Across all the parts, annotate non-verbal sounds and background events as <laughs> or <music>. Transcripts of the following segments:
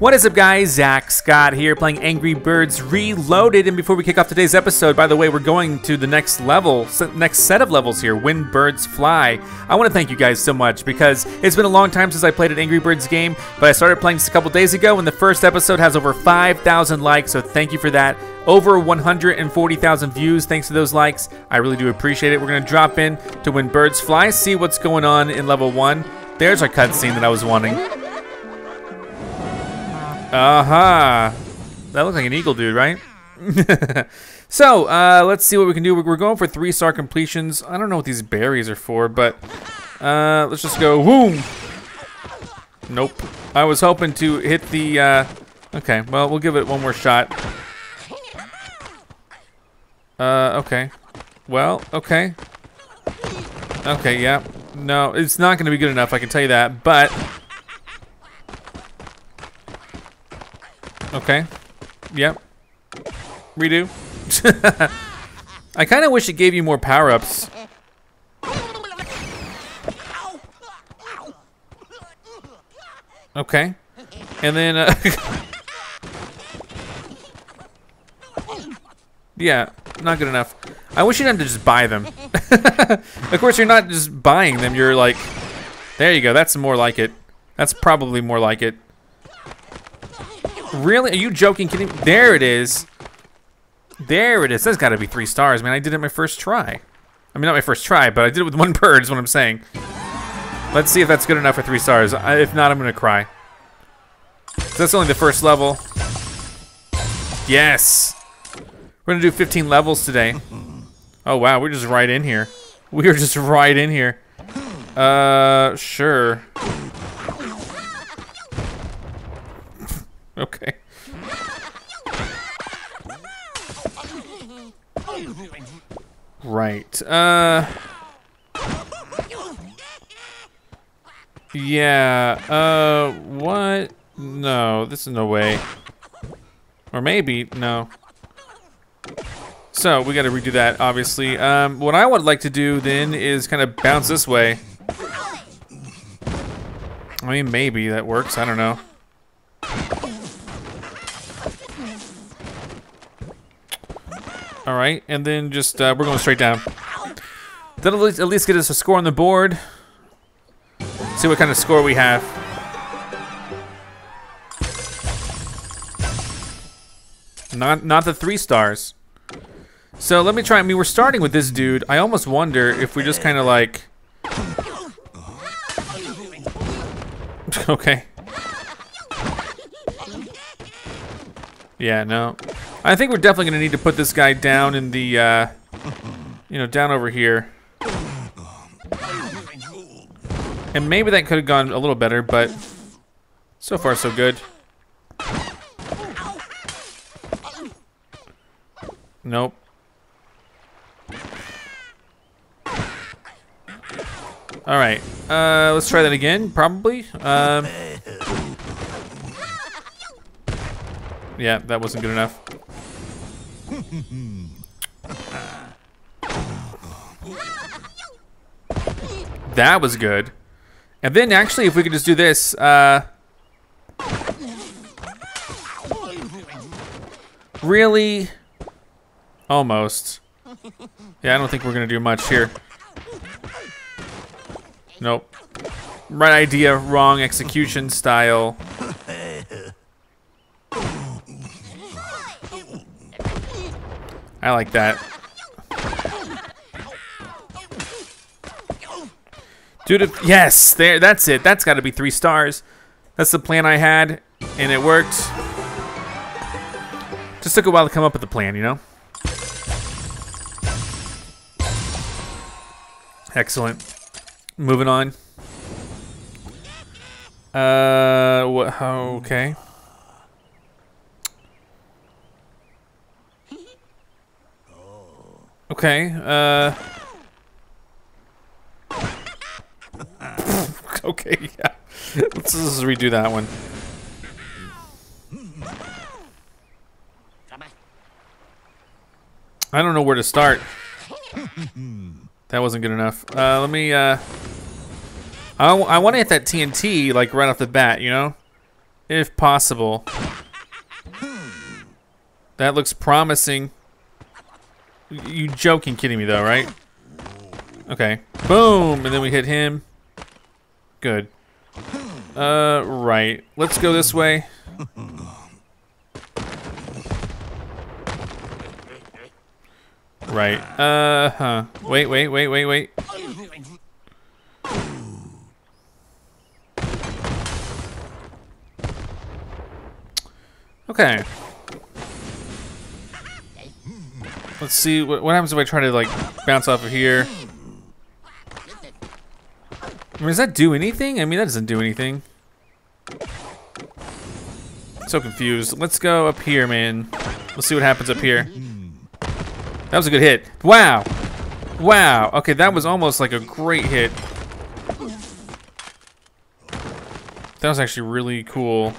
What is up guys, Zack Scott here playing Angry Birds Reloaded and before we kick off today's episode, by the way, we're going to the next level, next set of levels here, When Birds Fly. I want to thank you guys so much because it's been a long time since I played an Angry Birds game, but I started playing just a couple days ago and the first episode has over 5,000 likes, so thank you for that. Over 140,000 views thanks to those likes. I really do appreciate it. We're going to drop in to When Birds Fly, see what's going on in level 1. There's our cutscene that I was wanting. Aha! Uh -huh. That looks like an eagle dude, right? <laughs> so, uh, let's see what we can do. We're going for three star completions. I don't know what these berries are for, but uh, let's just go. Boom! Nope. I was hoping to hit the. Uh, okay, well, we'll give it one more shot. Uh, okay. Well, okay. Okay, yeah. No, it's not going to be good enough, I can tell you that, but Okay. Yep. Redo. <laughs> I kind of wish it gave you more power-ups. Okay. And then, uh, <laughs> Yeah, not good enough. I wish you didn't have to just buy them. <laughs> of course, you're not just buying them. You're like, there you go. That's more like it. That's probably more like it. Really? Are you joking? Kidding? There it is. There it is. That's got to be three stars, man. I did it my first try. I mean, not my first try, but I did it with one bird is what I'm saying. Let's see if that's good enough for three stars. If not, I'm going to cry. So that's only the first level. Yes. We're going to do 15 levels today. Oh, wow. We're just right in here. We're just right in here. Uh, sure. Okay. Right. Uh. Yeah. Uh. What? No. This is no way. Or maybe. No. So we got to redo that, obviously. Um. What I would like to do then is kind of bounce this way. I mean, maybe that works. I don't know. All right, and then just, uh, we're going straight down. That'll at least, get us a score on the board. See what kind of score we have. Not, not the three stars. So let me try, I mean, we're starting with this dude. I almost wonder if we just kind of like... <laughs> okay. Yeah, no. I think we're definitely going to need to put this guy down in the, uh, you know, down over here. And maybe that could have gone a little better, but so far so good. Nope. All right, uh, let's try that again, probably. Um, yeah, that wasn't good enough. <laughs> that was good. And then actually, if we could just do this, uh... Really? Almost. Yeah, I don't think we're gonna do much here. Nope. Right idea, wrong execution style. <laughs> I like that. Dude, yes, there, that's it. That's got to be three stars. That's the plan I had, and it worked. Just took a while to come up with the plan, you know? Excellent. Moving on. Uh, what, okay. Okay, uh... <laughs> okay, yeah. Let's just redo that one. I don't know where to start. That wasn't good enough. Uh, let me, uh... I, I want to hit that TNT, like, right off the bat, you know? if possible. That looks promising. You joking, kidding me though, right? Okay. Boom, and then we hit him. Good. Uh, right. Let's go this way. Right. Uh huh. Wait, wait, wait, wait, wait. Okay. Let's see what, what happens if I try to like bounce off of here. I mean, does that do anything? I mean, that doesn't do anything. So confused. Let's go up here, man. Let's see what happens up here. That was a good hit. Wow. Wow. Okay, that was almost like a great hit. That was actually really cool.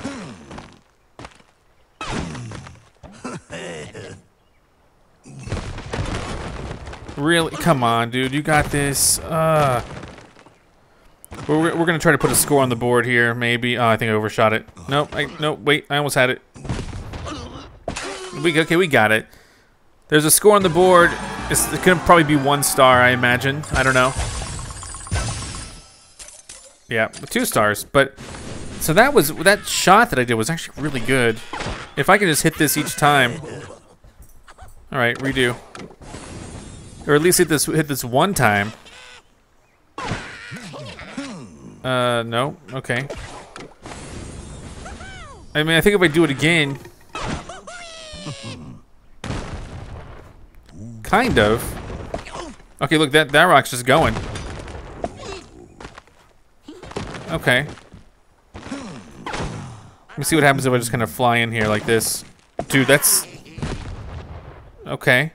Really? Come on, dude. You got this. Uh, we're, we're going to try to put a score on the board here, maybe. Oh, I think I overshot it. Nope. I, nope. Wait. I almost had it. We, okay, we got it. There's a score on the board. It's, it could probably be one star, I imagine. I don't know. Yeah, two stars. But so that was that shot that I did was actually really good. If I can just hit this each time. All right, redo. Or at least hit this hit this one time. Uh, no. Okay. I mean, I think if I do it again. Kind of. Okay, look, that, that rock's just going. Okay. Let me see what happens if I just kind of fly in here like this. Dude, that's... Okay.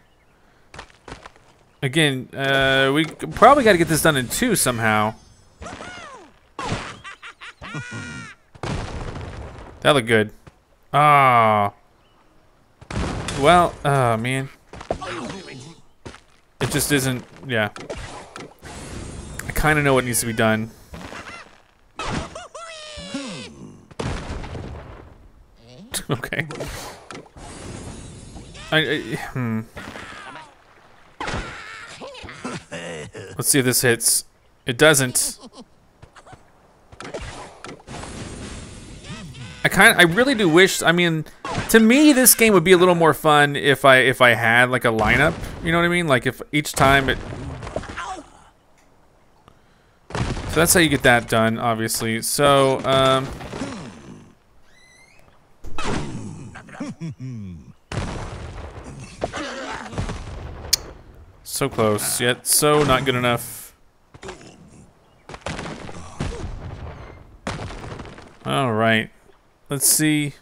Again, uh, we probably got to get this done in two somehow. <laughs> that looked good. Ah. Oh. Well, oh man. It just isn't, yeah. I kind of know what needs to be done. <laughs> okay. I, I, hmm. Let's see if this hits. It doesn't. I kind I really do wish I mean to me this game would be a little more fun if I if I had like a lineup, you know what I mean? Like if each time it So that's how you get that done, obviously. So, um So close, yet so not good enough. Alright. Let's see.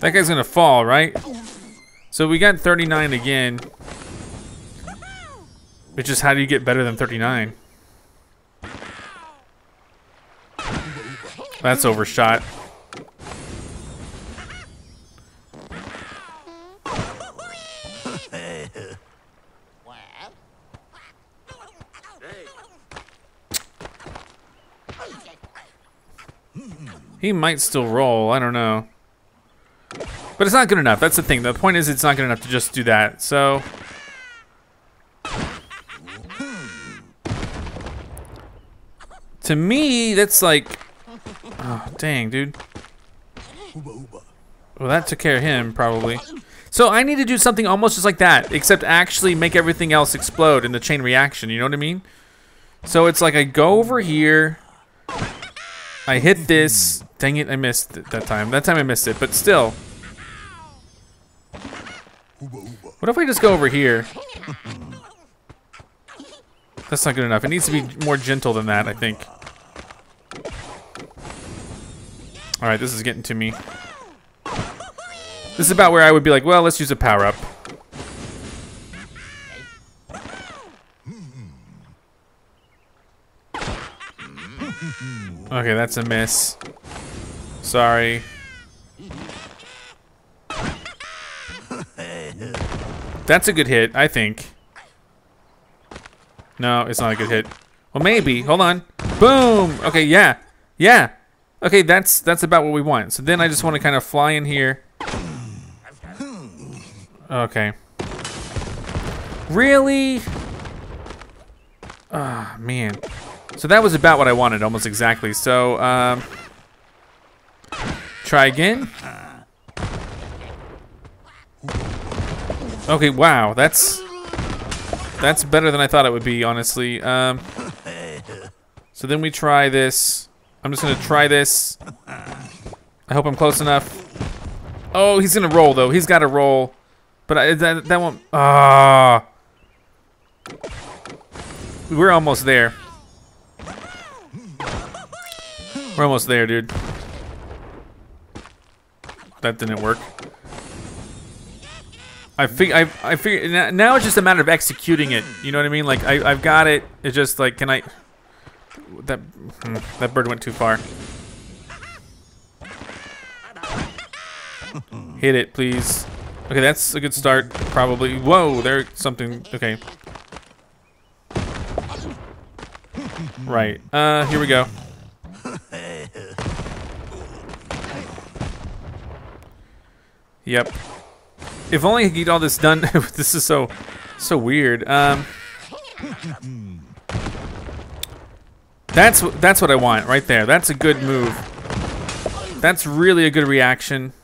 That guy's gonna fall, right? So we got 39 again. Which is how do you get better than 39? That's overshot. He might still roll, I don't know. But it's not good enough, that's the thing. The point is it's not good enough to just do that, so... To me, that's like... Oh, dang, dude. Well, that took care of him, probably. So I need to do something almost just like that, except actually make everything else explode in the chain reaction, you know what I mean? So it's like I go over here, I hit this, Dang it, I missed it that time. That time I missed it, but still. What if I just go over here? That's not good enough. It needs to be more gentle than that, I think. Alright, this is getting to me. This is about where I would be like, well, let's use a power-up. Okay, that's a miss. Sorry. That's a good hit, I think. No, it's not a good hit. Well, maybe. Hold on. Boom! Okay, yeah. Yeah. Okay, that's that's about what we want. So then I just want to kind of fly in here. Okay. Really? Ah, oh, man. So that was about what I wanted, almost exactly. So, um... Try again. Okay, wow, that's... That's better than I thought it would be, honestly. Um... So then we try this. I'm just gonna try this. I hope I'm close enough. Oh, he's gonna roll, though. He's gotta roll. But I, that, that won't... Ah... We're almost there. We're almost there, dude. That didn't work. I fig I I figure now it's just a matter of executing it. You know what I mean? Like I I've got it. It's just like can I? That hmm, that bird went too far. Hit it, please. Okay, that's a good start. Probably. Whoa, there's something. Okay. Right. Uh, here we go. Yep. If only I could get all this done. <laughs> this is so, so weird. Um, that's that's what I want right there. That's a good move. That's really a good reaction.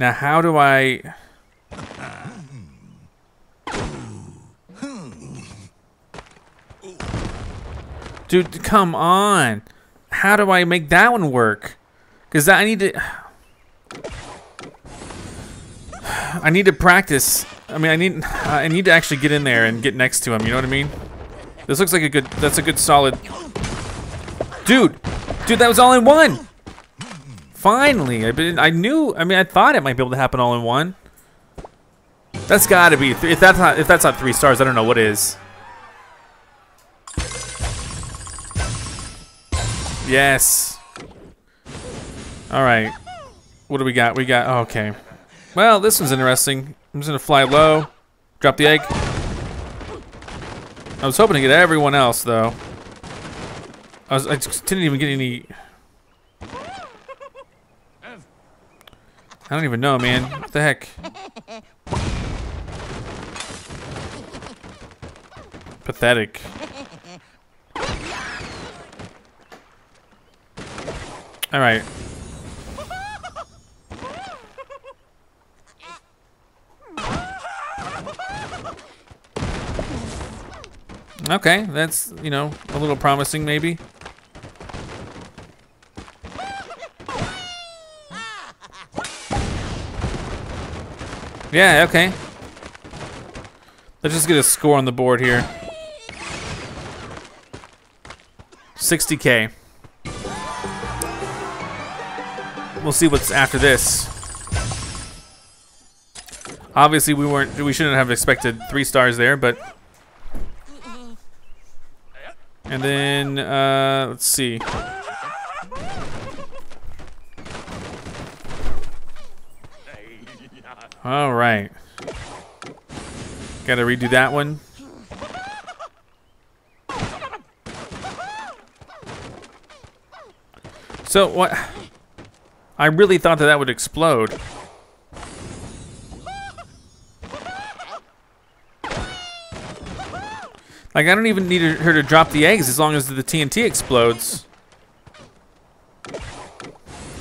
Now, how do I? Dude, come on. How do I make that one work? Because I need to... I need to practice. I mean, I need I need to actually get in there and get next to him. You know what I mean? This looks like a good. That's a good solid. Dude, dude, that was all in one. Finally, I been. I knew. I mean, I thought it might be able to happen all in one. That's got to be. If that's not. If that's not three stars, I don't know what is. Yes. All right. What do we got? We got. Okay. Well, this one's interesting. I'm just gonna fly low, drop the egg. I was hoping to get everyone else though. I was I didn't even get any. I don't even know, man. What the heck? Pathetic. All right. Okay, that's, you know, a little promising maybe. Yeah, okay. Let's just get a score on the board here. 60k. We'll see what's after this. Obviously, we weren't, we shouldn't have expected three stars there, but and then, uh, let's see. All right. Got to redo that one. So what? I really thought that that would explode. Like, I don't even need her to drop the eggs as long as the TNT explodes.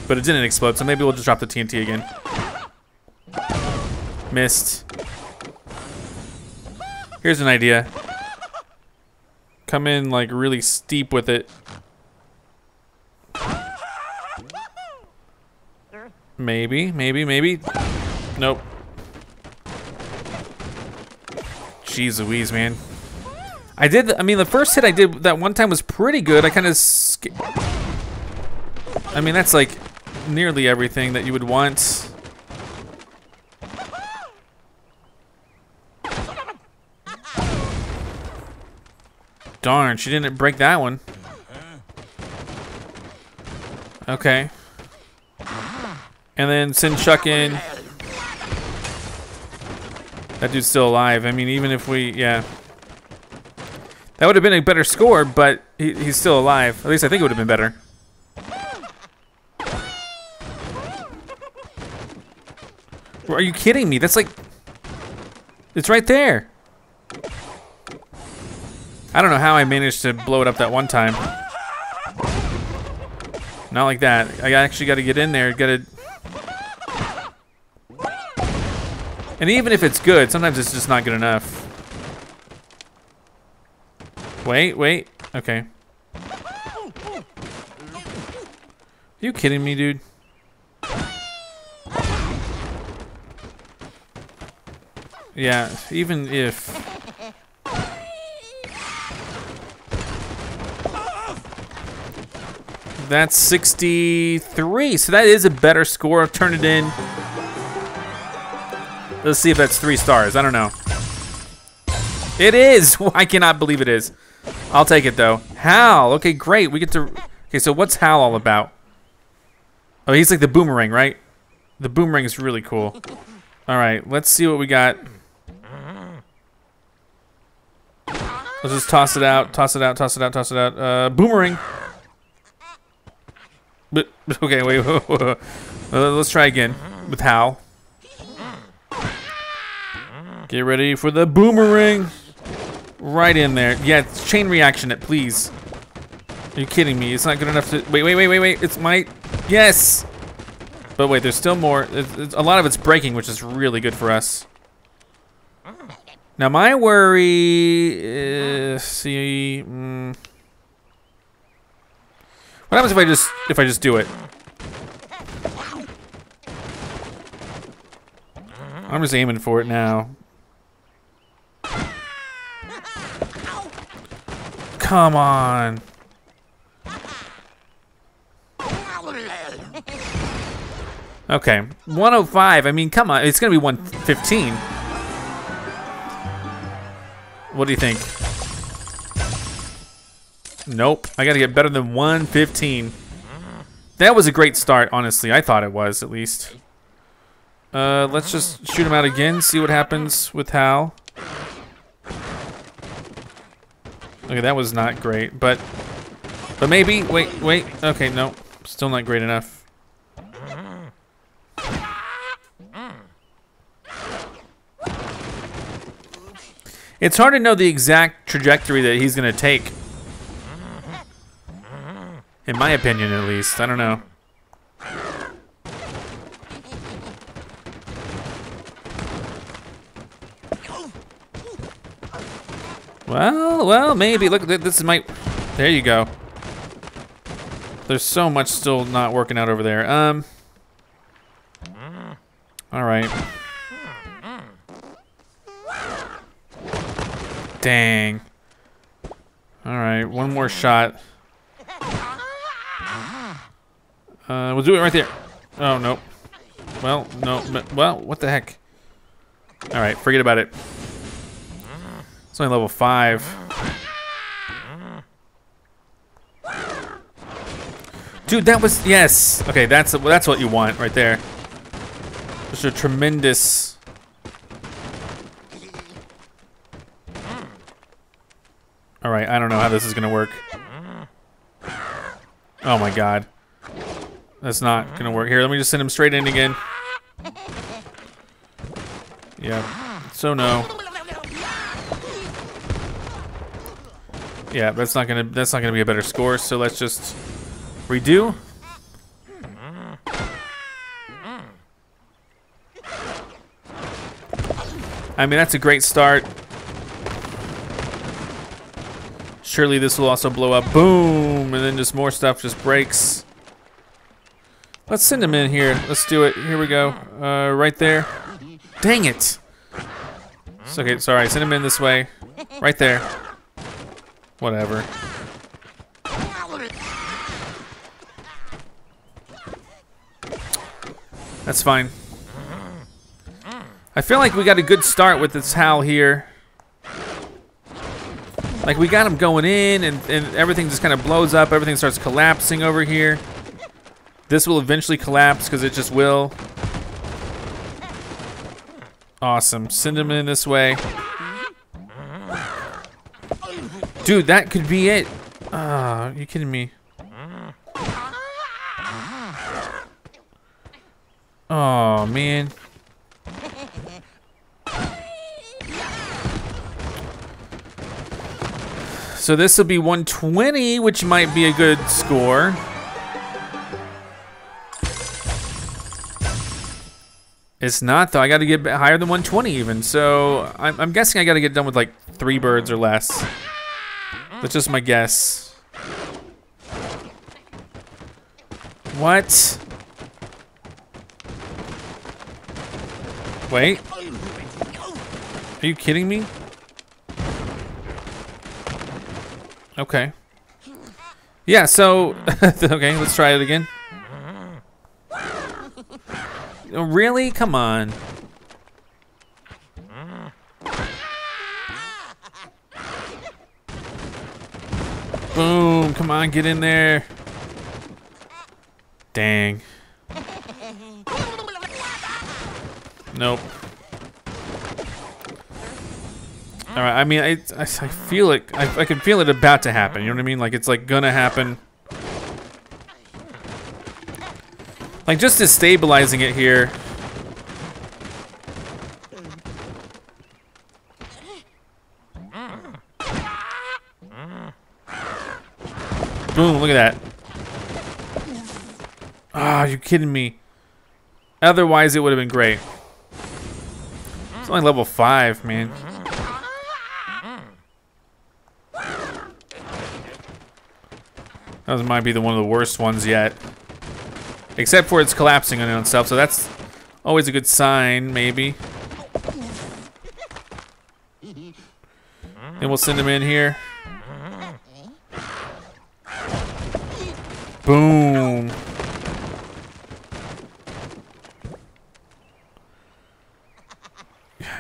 But it didn't explode, so maybe we'll just drop the TNT again. Missed. Here's an idea. Come in, like, really steep with it. Maybe, maybe, maybe. Nope. Jeez Louise, man. I did, I mean, the first hit I did that one time was pretty good. I kind of, I mean, that's like nearly everything that you would want. Darn, she didn't break that one. Okay. And then send Chuck in. That dude's still alive. I mean, even if we, yeah. That would have been a better score, but he, he's still alive. At least I think it would have been better. Are you kidding me? That's like... It's right there. I don't know how I managed to blow it up that one time. Not like that. I actually got to get in there. Got to... And even if it's good, sometimes it's just not good enough. Wait, wait. Okay. Are you kidding me, dude? Yeah, even if... That's 63, so that is a better score. Turn it in. Let's see if that's three stars. I don't know. It is! <laughs> I cannot believe it is. I'll take it, though. Hal! Okay, great. We get to... Okay, so what's Hal all about? Oh, he's like the boomerang, right? The boomerang is really cool. All right, let's see what we got. Let's just toss it out, toss it out, toss it out, toss it out. Uh, boomerang. But <laughs> okay, wait. <laughs> Uh, let's try again with Hal. Get ready for the boomerang. Right in there. Yeah, chain reaction it, please. Are you kidding me? It's not good enough to... Wait, wait, wait, wait, wait. It's my... Yes! But wait, there's still more. It's, it's, a lot of it's breaking, which is really good for us. Now my worry is... See... Mm, what happens if I just... If I just do it? I'm just aiming for it now. Come on. Okay, 105. I mean, come on. It's gonna be 115. What do you think? Nope. I gotta get better than 115. That was a great start, honestly. I thought it was, at least. Uh, let's just shoot him out again, see what happens with Hal. Okay, that was not great, but... But maybe... Wait, wait. Okay, no. Still not great enough. It's hard to know the exact trajectory that he's going to take. In my opinion, at least. I don't know. Well, well, maybe. Look, this is my... There you go. There's so much still not working out over there. Um. All right. Dang. All right, one more shot. Uh, we'll do it right there. Oh, no. Well, no. Well, what the heck? All right, forget about it. It's only level five. Dude, that was yes. Okay, that's that's what you want right there. Just a tremendous. All right, I don't know how this is gonna work. Oh my god, that's not gonna work. Here, let me just send him straight in again. Yeah. So no. Yeah, that's not gonna that's not gonna be a better score. So let's just redo. I mean, that's a great start. Surely this will also blow up. Boom! And then just more stuff just breaks. Let's send him in here. Let's do it. Here we go. Uh, right there. Dang it! It's okay, sorry. Send him in this way. Right there. Whatever. That's fine. I feel like we got a good start with this Hal here. Like, we got him going in, and, and everything just kind of blows up. Everything starts collapsing over here. This will eventually collapse, because it just will. Awesome. Send him in this way. Dude, that could be it. Ah, uh, you kidding me? Oh, man. So this will be 120, which might be a good score. It's not, though. I got to get higher than 120 even. So I'm, I'm guessing I got to get done with like three birds or less. That's just my guess. What? Wait. Are you kidding me? Okay. Yeah, so, <laughs> okay, let's try it again. Really? Come on. Come on, get in there. Dang. Nope. All right. I mean, I, I, I feel it. I, I can feel it about to happen. You know what I mean? Like it's like gonna happen. Like just destabilizing it here. Boom, look at that. Ah, oh, you kidding me? Otherwise, it would have been great. It's only level 5, man. That might be the one of the worst ones yet. Except for it's collapsing on itself, so that's always a good sign, maybe. And we'll send him in here. Boom.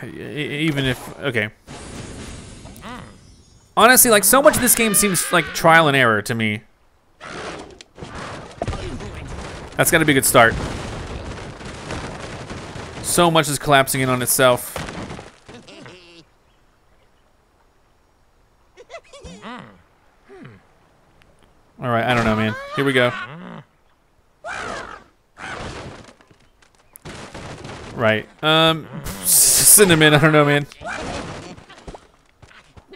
Even if, okay. Honestly, like, so much of this game seems like trial and error to me. That's got to be a good start. So much is collapsing in on itself. All right, I don't know, man. Here we go. Right. Um, cinnamon. I don't know, man.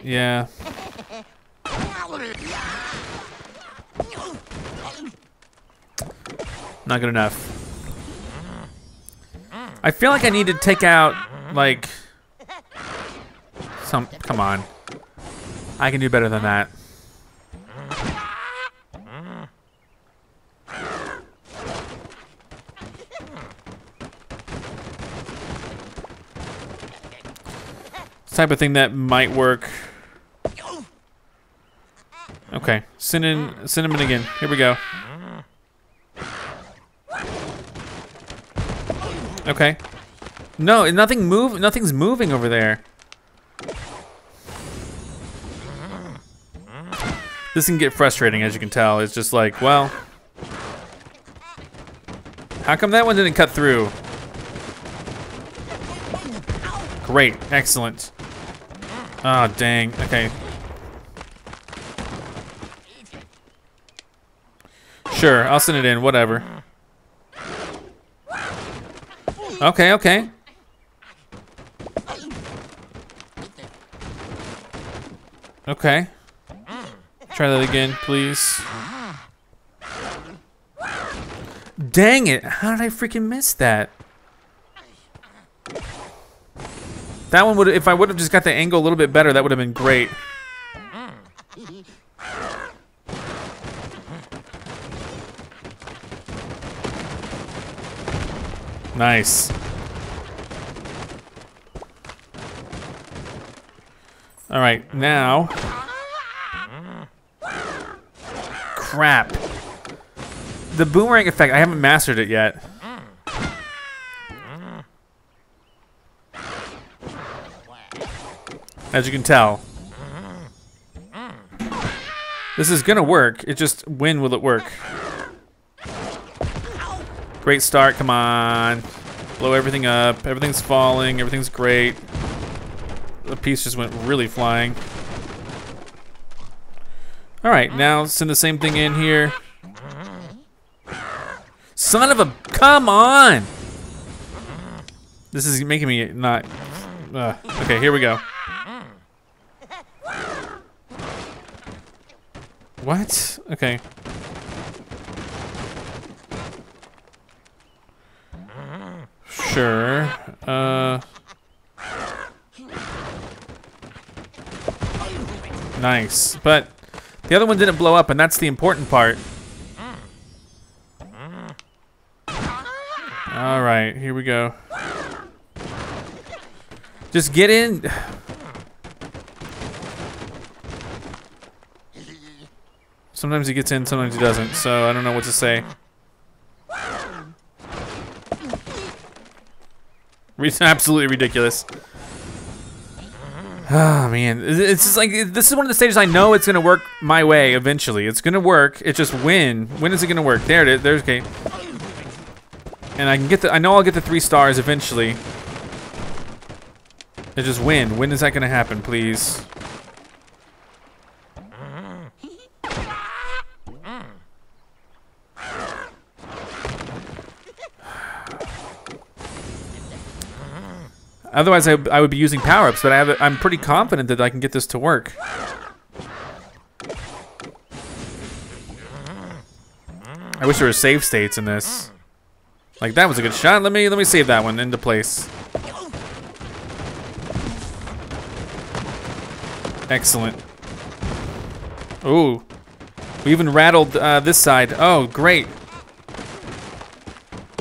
Yeah. Not good enough. I feel like I need to take out, like, some, come on. I can do better than that. Type of thing that might work. Okay, cinnamon, cinnamon again. Here we go. Okay. No, nothing move. Nothing's moving over there. This can get frustrating, as you can tell. It's just like, well, how come that one didn't cut through? Great, excellent. Oh, dang. Okay. Sure, I'll send it in, whatever. Okay, okay. Okay. Try that again, please. Dang it, how did I freaking miss that? That one would, if I would have just got the angle a little bit better, that would have been great. Nice. All right, now. Crap. The boomerang effect, I haven't mastered it yet. As you can tell. This is gonna work. It just, when will it work? Great start, come on. Blow everything up. Everything's falling, everything's great. The piece just went really flying. All right, now send the same thing in here. Son of a, come on! This is making me not, uh, okay, here we go. What? Okay. Sure. Uh. Nice. But the other one didn't blow up, and that's the important part. All right, here we go. Just get in. Sometimes he gets in, sometimes he doesn't, so I don't know what to say. <laughs> Absolutely ridiculous. Oh man, it's just like this is one of the stages I know it's gonna work my way eventually. It's gonna work. It's just when. When is it gonna work? There it is. There's okay. And I can get the. I know I'll get the three stars eventually. It's just when. When is that gonna happen? Please. Otherwise, I, I would be using power-ups, but I have, I'm pretty confident that I can get this to work. I wish there were save states in this. Like that was a good shot. Let me let me save that one into place. Excellent. Ooh. We even rattled uh, this side. Oh, great.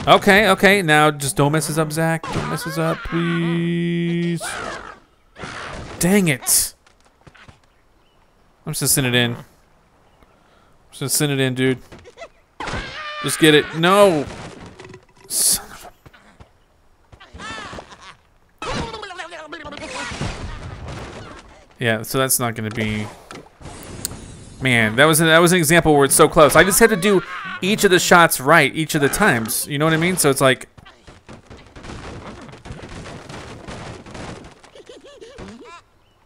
Okay, okay. Now just don't mess this up, Zack. Don't mess this up, please. Dang it. I'm just gonna send it in. I'm just gonna send it in, dude. Just get it. No. Son of a... Yeah, so that's not gonna be. Man, that was that was an example where it's so close. I just had to do each of the shots right each of the times. You know what I mean? So it's like...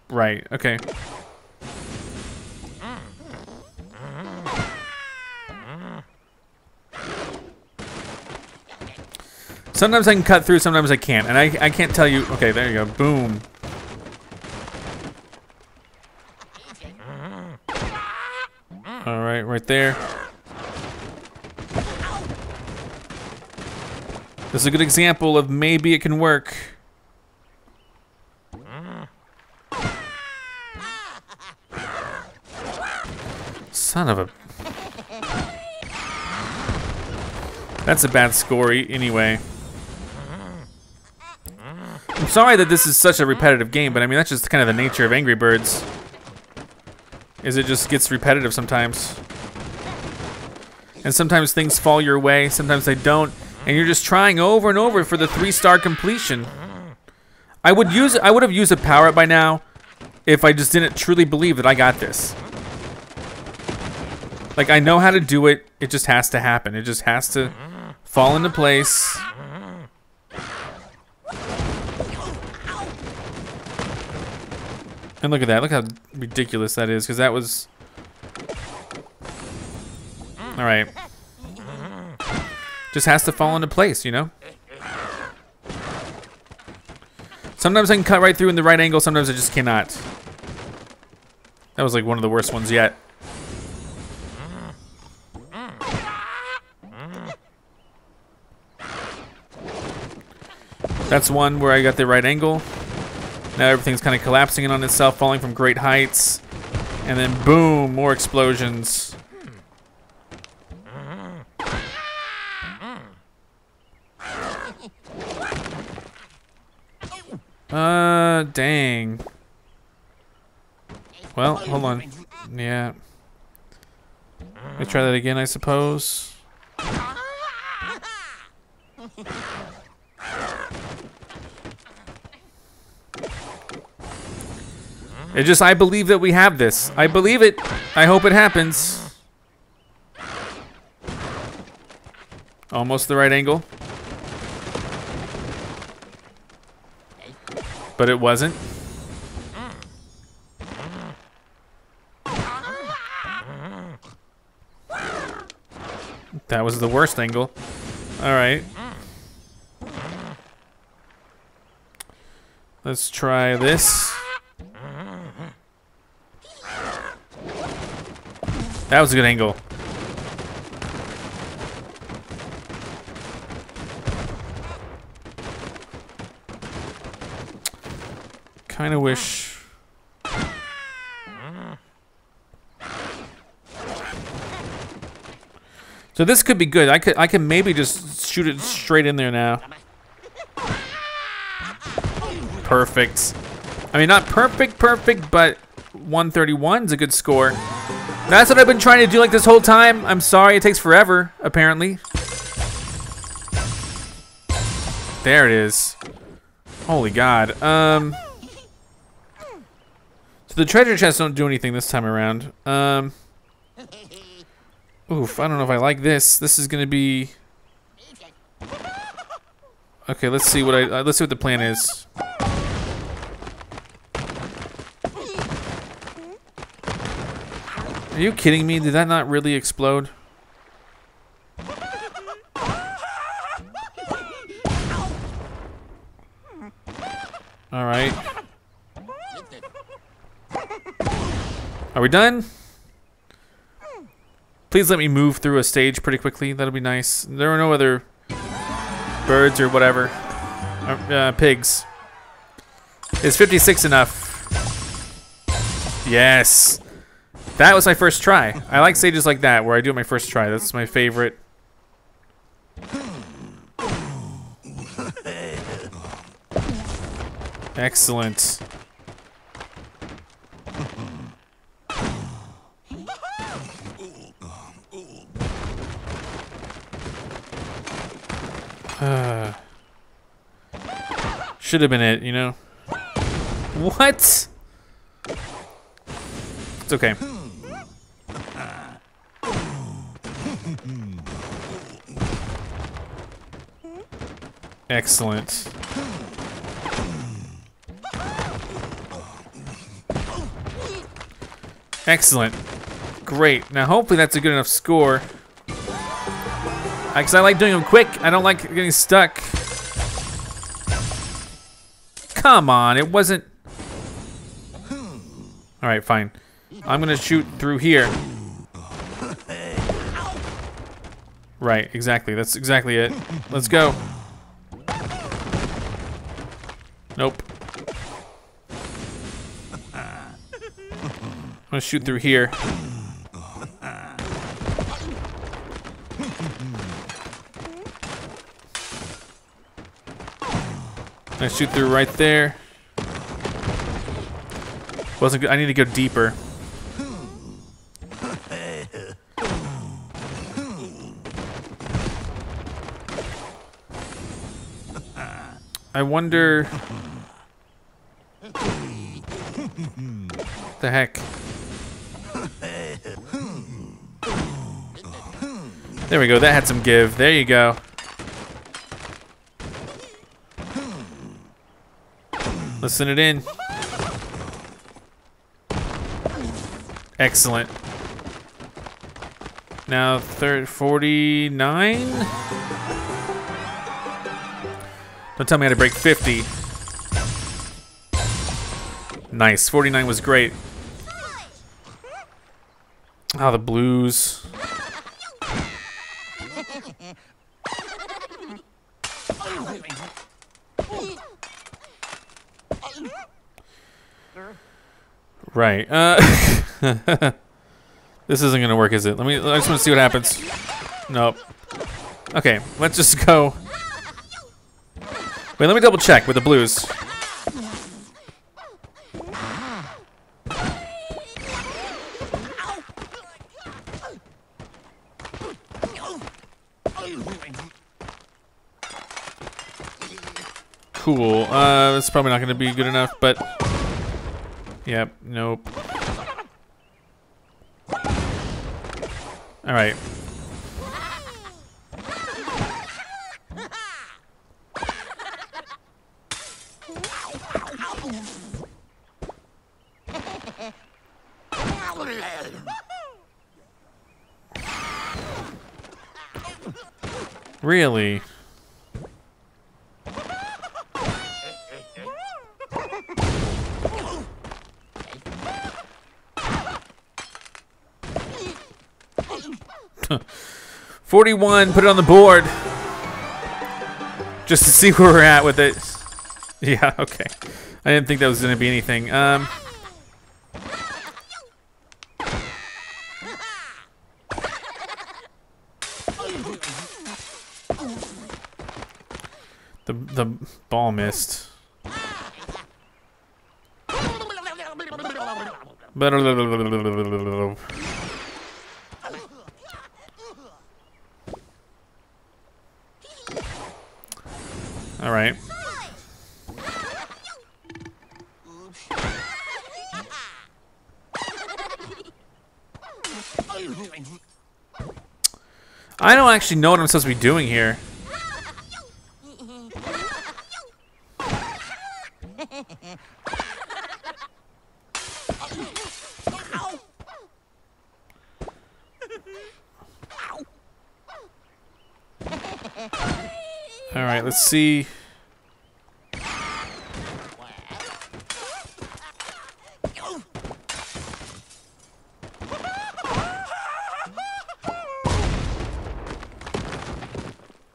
Right, okay. Sometimes I can cut through, sometimes I can't. And I, I can't tell you... Okay, there you go. Boom. Alright, right there. This is a good example of maybe it can work. Son of a... That's a bad score anyway. I'm sorry that this is such a repetitive game, but I mean, that's just kind of the nature of Angry Birds. Is it just gets repetitive sometimes. And sometimes things fall your way, sometimes they don't and you're just trying over and over for the three-star completion. I would use I would have used a power up by now if I just didn't truly believe that I got this. Like I know how to do it, it just has to happen. It just has to fall into place. And look at that, look how ridiculous that is, because that was... Alright. Just has to fall into place, you know? Sometimes I can cut right through in the right angle, sometimes I just cannot. That was like one of the worst ones yet. That's one where I got the right angle. Now everything's kind of collapsing in on itself, falling from great heights. And then boom, more explosions. Dang. Well, hold on. Yeah. Let me try that again, I suppose. It just, I believe that we have this. I believe it. I hope it happens. Almost the right angle. But it wasn't. That was the worst angle. Alright. Let's try this. That was a good angle. Kind of wish. So this could be good. I could I could maybe just shoot it straight in there now. Perfect. I mean, not perfect, perfect, but 131 is a good score. That's what I've been trying to do like this whole time. I'm sorry, it takes forever, apparently. There it is. Holy God. Um. So the treasure chests don't do anything this time around. Um. Oof, I don't know if I like this. This is gonna be. Okay, let's see what I uh, let's see what the plan is. Are you kidding me? Did that not really explode? All right. Are we done? Please let me move through a stage pretty quickly. That'll be nice. There are no other birds or whatever. Uh, uh, pigs. Is 56 enough? Yes. That was my first try. I like stages like that where I do it my first try. That's my favorite. Excellent. Should have been it, you know? What? It's okay. Excellent. Excellent. Great. Now hopefully that's a good enough score. Because I like doing them quick. I don't like getting stuck. Come on, it wasn't... Alright, fine. I'm gonna shoot through here. Right, exactly. That's exactly it. Let's go. Nope. I'm gonna shoot through here. I shoot through right there. Wasn't good. I need to go deeper. I wonder... What the heck? There we go, that had some give. There you go. Listen it in. Excellent. Now, third, 49? Don't tell me how to break 50. Nice, 49 was great. Oh, the blues. Right. Uh, <laughs> this isn't gonna work, is it? Let me. I just want to see what happens. Nope. Okay, let's just go. Wait, let me double check with the blues. Cool. Uh, it's probably not to be good enough, but Yep, nope. Alright. Really? 41, put it on the board. Just to <laughs> see where we're at with it. Yeah, okay. I didn't think that was going to be anything. Um, the the ball missed. All right. I don't actually know what I'm supposed to be doing here. All right, let's see.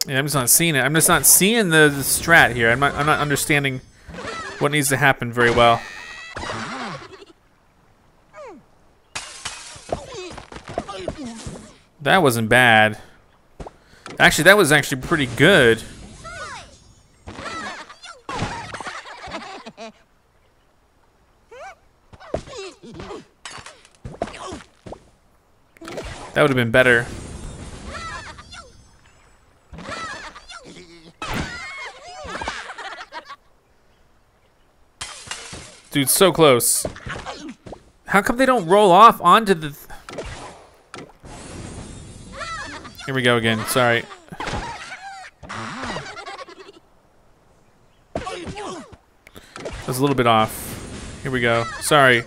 Yeah, I'm just not seeing it. I'm just not seeing the, the strat here. I'm not, I'm not understanding what needs to happen very well. That wasn't bad. Actually, that was actually pretty good. That would have been better. Dude, so close. How come they don't roll off onto the... Here we go again, sorry. That's a little bit off. Here we go, sorry.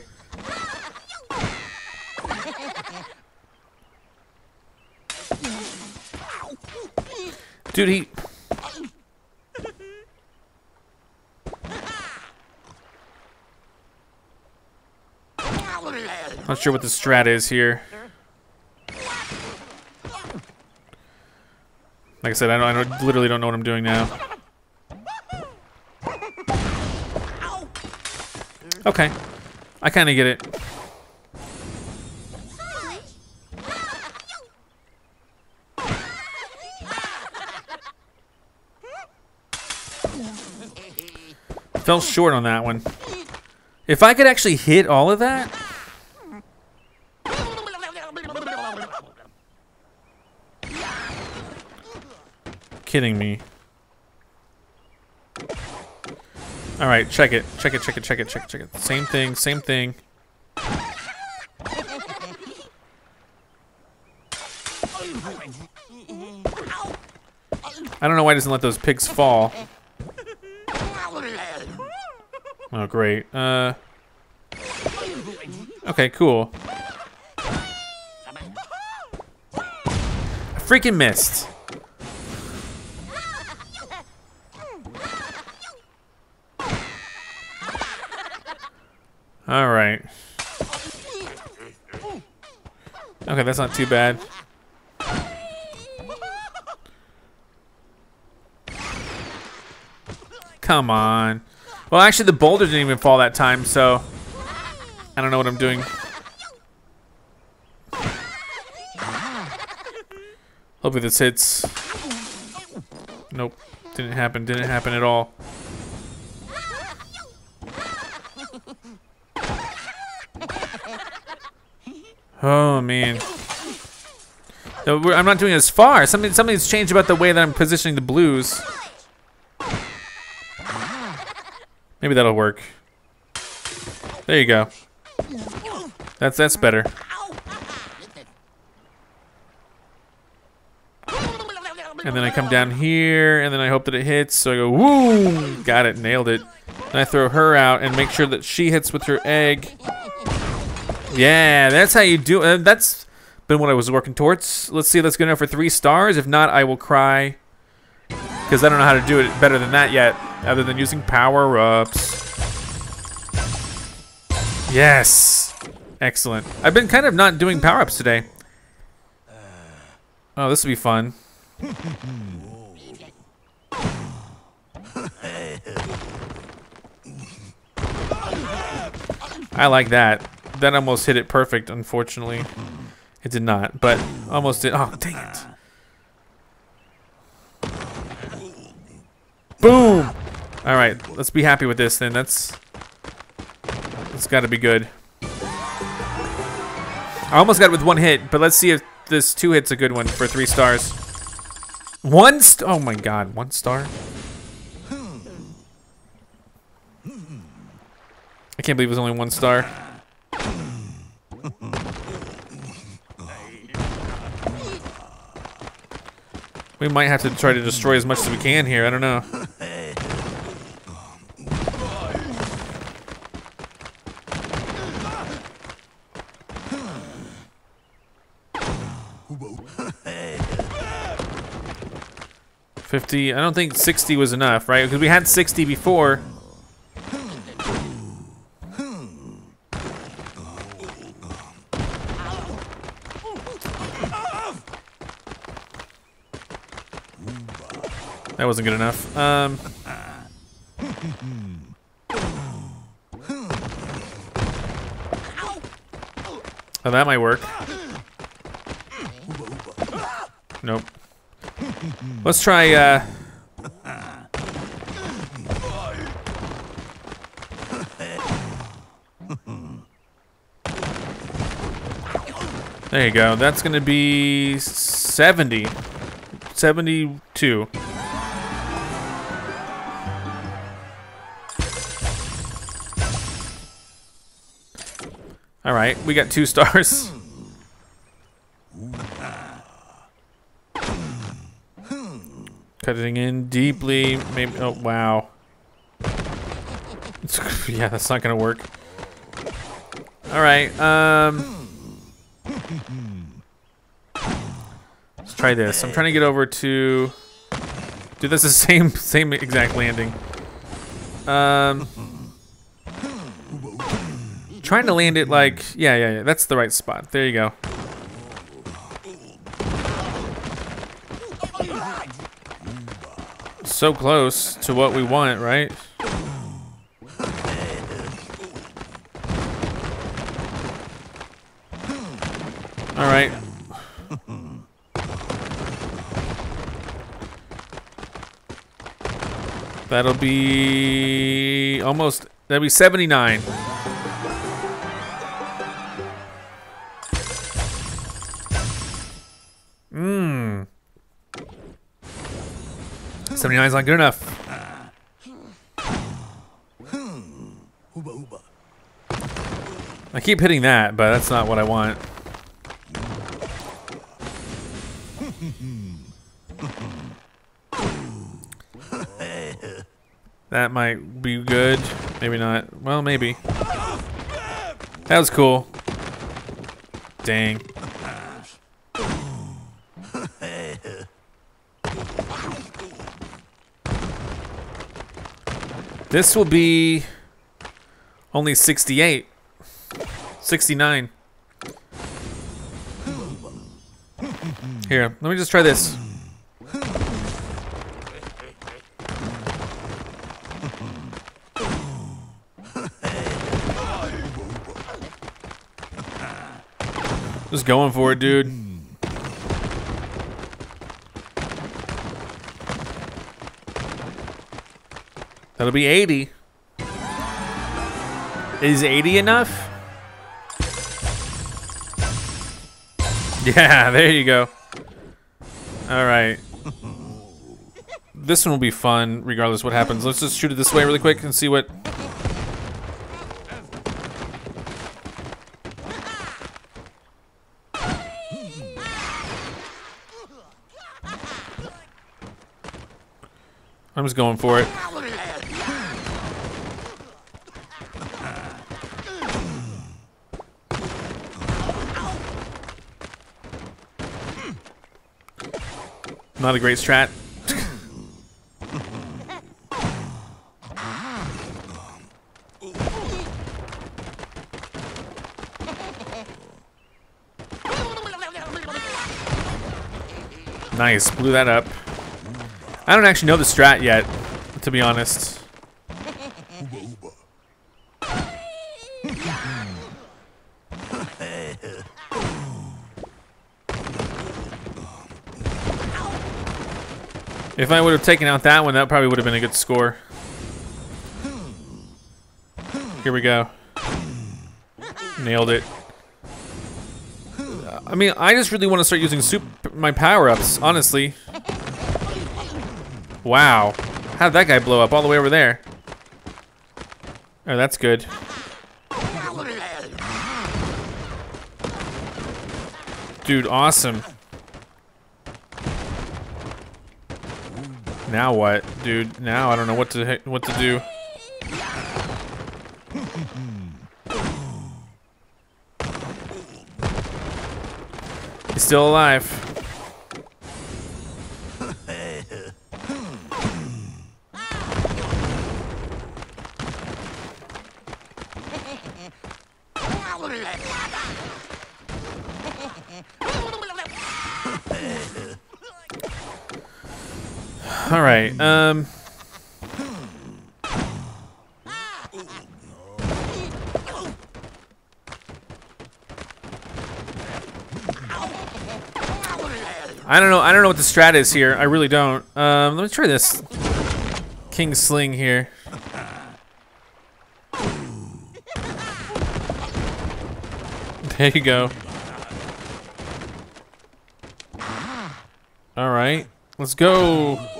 Dude, he... Not sure what the strat is here. Like I said, I, don't, I literally don't know what I'm doing now. Okay. I kind of get it. Fell short on that one. If I could actually hit all of that... Kidding me. Alright, check it. Check it, check it, check it, check it, check it. Same thing, same thing. I don't know why it doesn't let those pigs fall. Oh, great. Uh. Okay, cool. I freaking missed. All right. Okay, that's not too bad. Come on. Well, actually, the boulder didn't even fall that time, so I don't know what I'm doing. Hopefully this hits. Nope. Didn't happen. Didn't happen at all. Oh, man. I'm not doing as far. Something, something's changed about the way that I'm positioning the blues. Maybe that'll work. There you go. That's that's better. And then I come down here, and then I hope that it hits. So I go, woo! Got it, nailed it. And I throw her out and make sure that she hits with her egg. Yeah, that's how you do it. Uh, that's been what I was working towards. Let's see, let's go now for three stars. If not, I will cry. Because I don't know how to do it better than that yet, other than using power-ups. Yes! Excellent. I've been kind of not doing power-ups today. Oh, this will be fun. I like that. That almost hit it perfect, unfortunately. It did not, but almost did. Oh, dang it. Boom! Alright, let's be happy with this then. That's... That's gotta be good. I almost got it with one hit, but let's see if this two hit's a good one for three stars. One st oh my god, one star? I can't believe it was only one star. We might have to try to destroy as much as we can here, I don't know. Fifty. I don't think sixty was enough, right? Because we had sixty before. That wasn't good enough. Um. Oh, that might work. Nope. Let's try, uh... There you go. That's gonna be 70. 72. Alright, we got two stars. <laughs> Cutting in deeply, maybe, oh wow. <laughs> yeah, that's not gonna work. Alright, um... Let's try this. I'm trying to get over to... Dude, that's the <laughs> same, same exact landing. Um... Trying to land it like, yeah, yeah, yeah, that's the right spot. There you go. So close to what we want, right? All right. That'll be almost, that'll be 79. 79 is not good enough. I keep hitting that, but that's not what I want. That might be good. Maybe not. Well, maybe. That was cool. Dang. This will be only 68. 69. Here, let me just try this. Just going for it, dude. That'll be 80. Is 80 enough? Yeah, <laughs> there you go. All right. This one will be fun, regardless what happens. Let's just shoot it this way really quick and see what... I'm just going for it. Not a great strat. Nice, blew that up. I don't actually know the strat yet, to be honest. If I would have taken out that one, that probably would have been a good score. Here we go. Nailed it. I mean, I just really want to start using my power-ups, honestly. Wow. How did that guy blow up all the way over there? Oh, that's good. Dude, awesome. Now what, dude? Now I don't know what to what to do. He's still alive. Right. Um. I don't know. I don't know what the strat is here. I really don't. Um, let me try this King Sling here. <laughs> There you go. All right, let's go.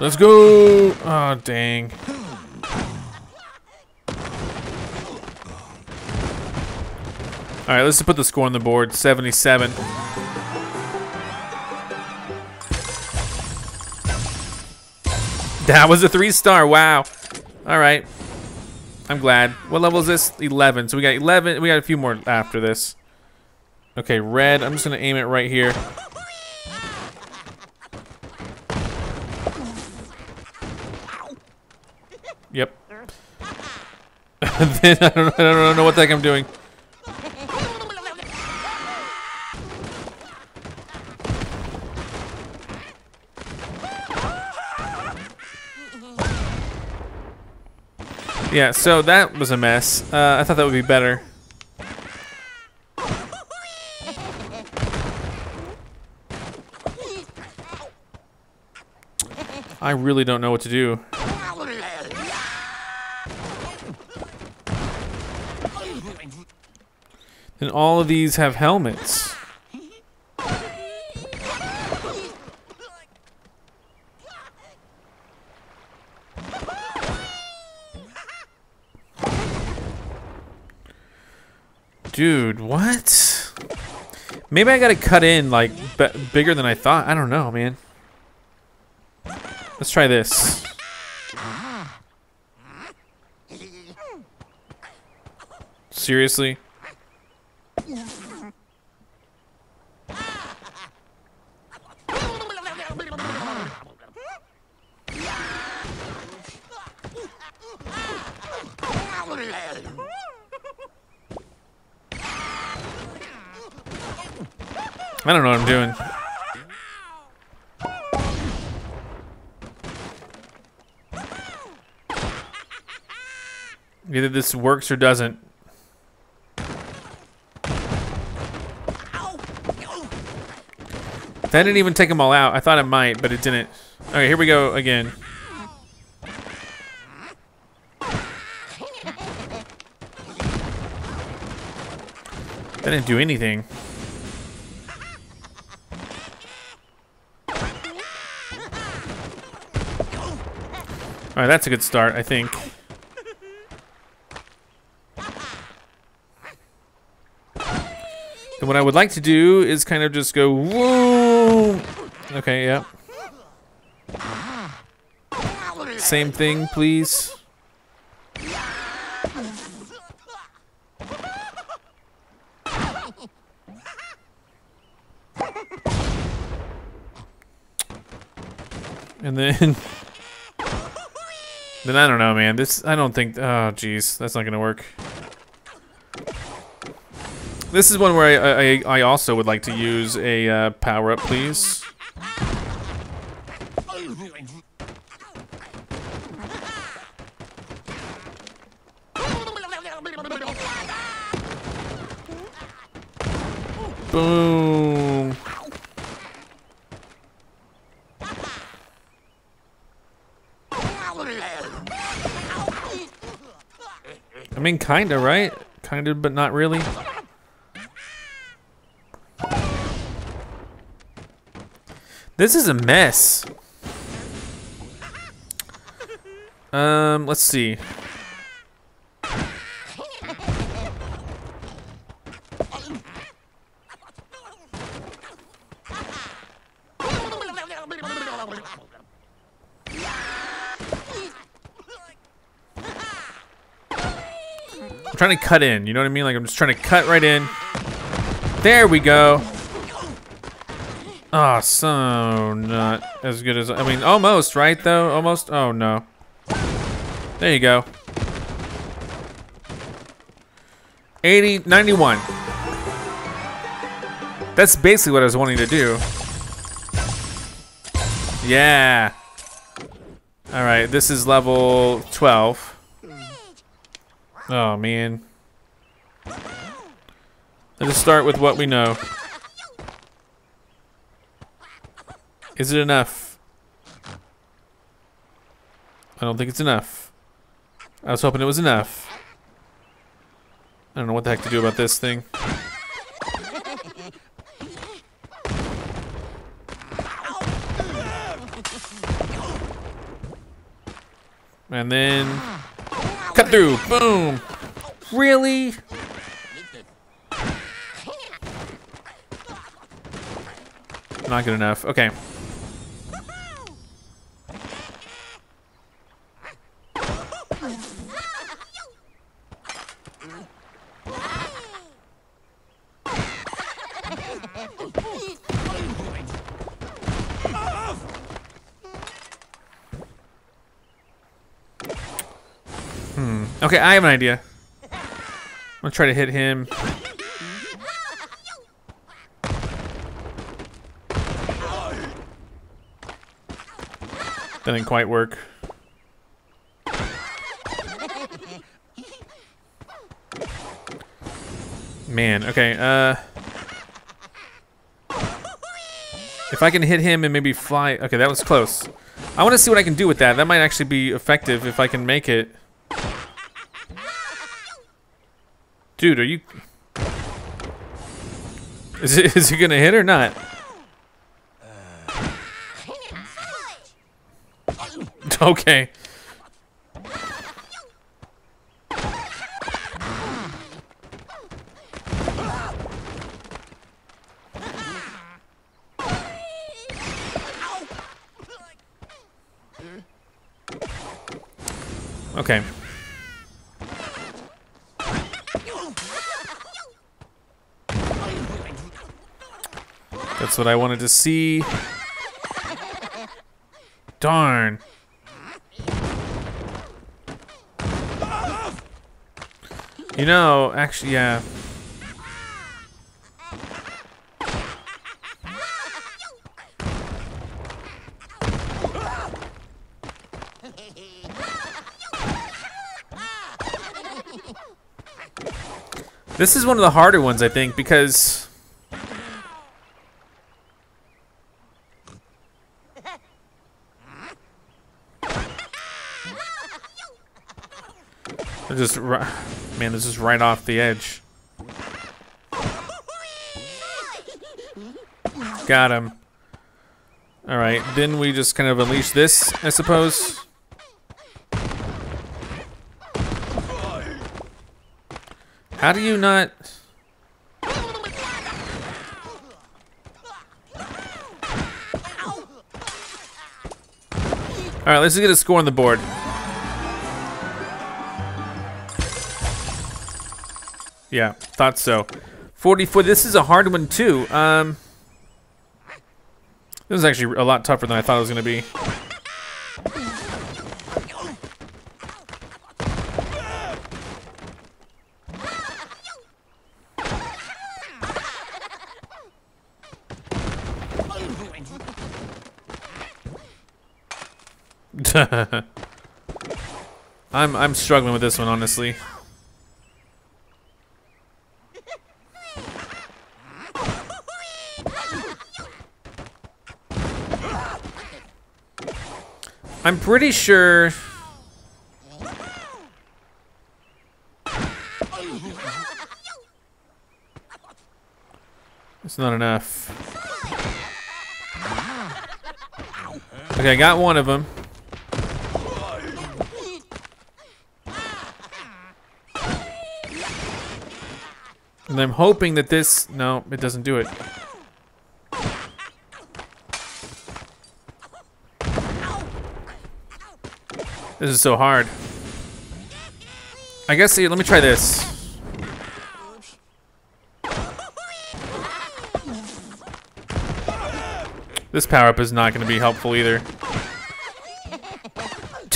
Let's go! Oh, dang. Alright, let's put the score on the board. 77. That was a three star, wow. Alright. I'm glad. What level is this? 11. So we got 11, we got a few more after this. Okay, red, I'm just gonna aim it right here. Yep. <laughs> then I don't, I don't know what the heck I'm doing. Yeah, so that was a mess. Uh, I thought that would be better. I really don't know what to do. And all of these have helmets. Dude, what? Maybe I gotta cut in, like, bigger than I thought. I don't know, man. Let's try this. Seriously? I don't know what I'm doing. Either this works or doesn't. That didn't even take them all out. I thought it might, but it didn't. Okay, here we go again. That didn't do anything. Alright, that's a good start, I think. And what I would like to do is kind of just go, whoa! Okay, yeah. Same thing, please. And then... <laughs> Then I don't know, man. This, I don't think, oh, jeez. That's not gonna work. This is one where I, I, I also would like to use a uh, power up, please. Boom. I mean, kinda, right? Kinda, but not really. This is a mess. Um, let's see. I'm trying to cut in, you know what I mean? Like I'm just trying to cut right in. There we go. Oh, so not as good as, I mean, almost, right though? Almost, oh no. There you go. 80, 91. That's basically what I was wanting to do. Yeah. All right, this is level 12. Oh, man. Let's start with what we know. Is it enough? I don't think it's enough. I was hoping it was enough. I don't know what the heck to do about this thing. And then cut through. Boom. Really? Not good enough. Okay. Hmm. Okay, I have an idea. I'm gonna try to hit him. That didn't quite work. Man, okay, uh... If I can hit him and maybe fly... Okay, that was close. I want to see what I can do with that. That might actually be effective if I can make it. Dude, are you... Is it, is he gonna hit or not? <laughs> Okay. Okay. That's what I wanted to see. Darn. You know, actually, yeah. This is one of the harder ones, I think, because... They're just... Man, this is right off the edge. Got him. Alright, then we just kind of unleash this, I suppose. How do you not... Alright, let's just get a score on the board. Yeah, thought so. 44. This is a hard one, too. Um, this is actually a lot tougher than I thought it was going to be. <laughs> I'm I'm struggling with this one honestly. I'm pretty sure It's not enough. Okay, I got one of them. And I'm hoping that this, no, it doesn't do it. This is so hard. I guess, let me try this. This power-up is not going to be helpful either.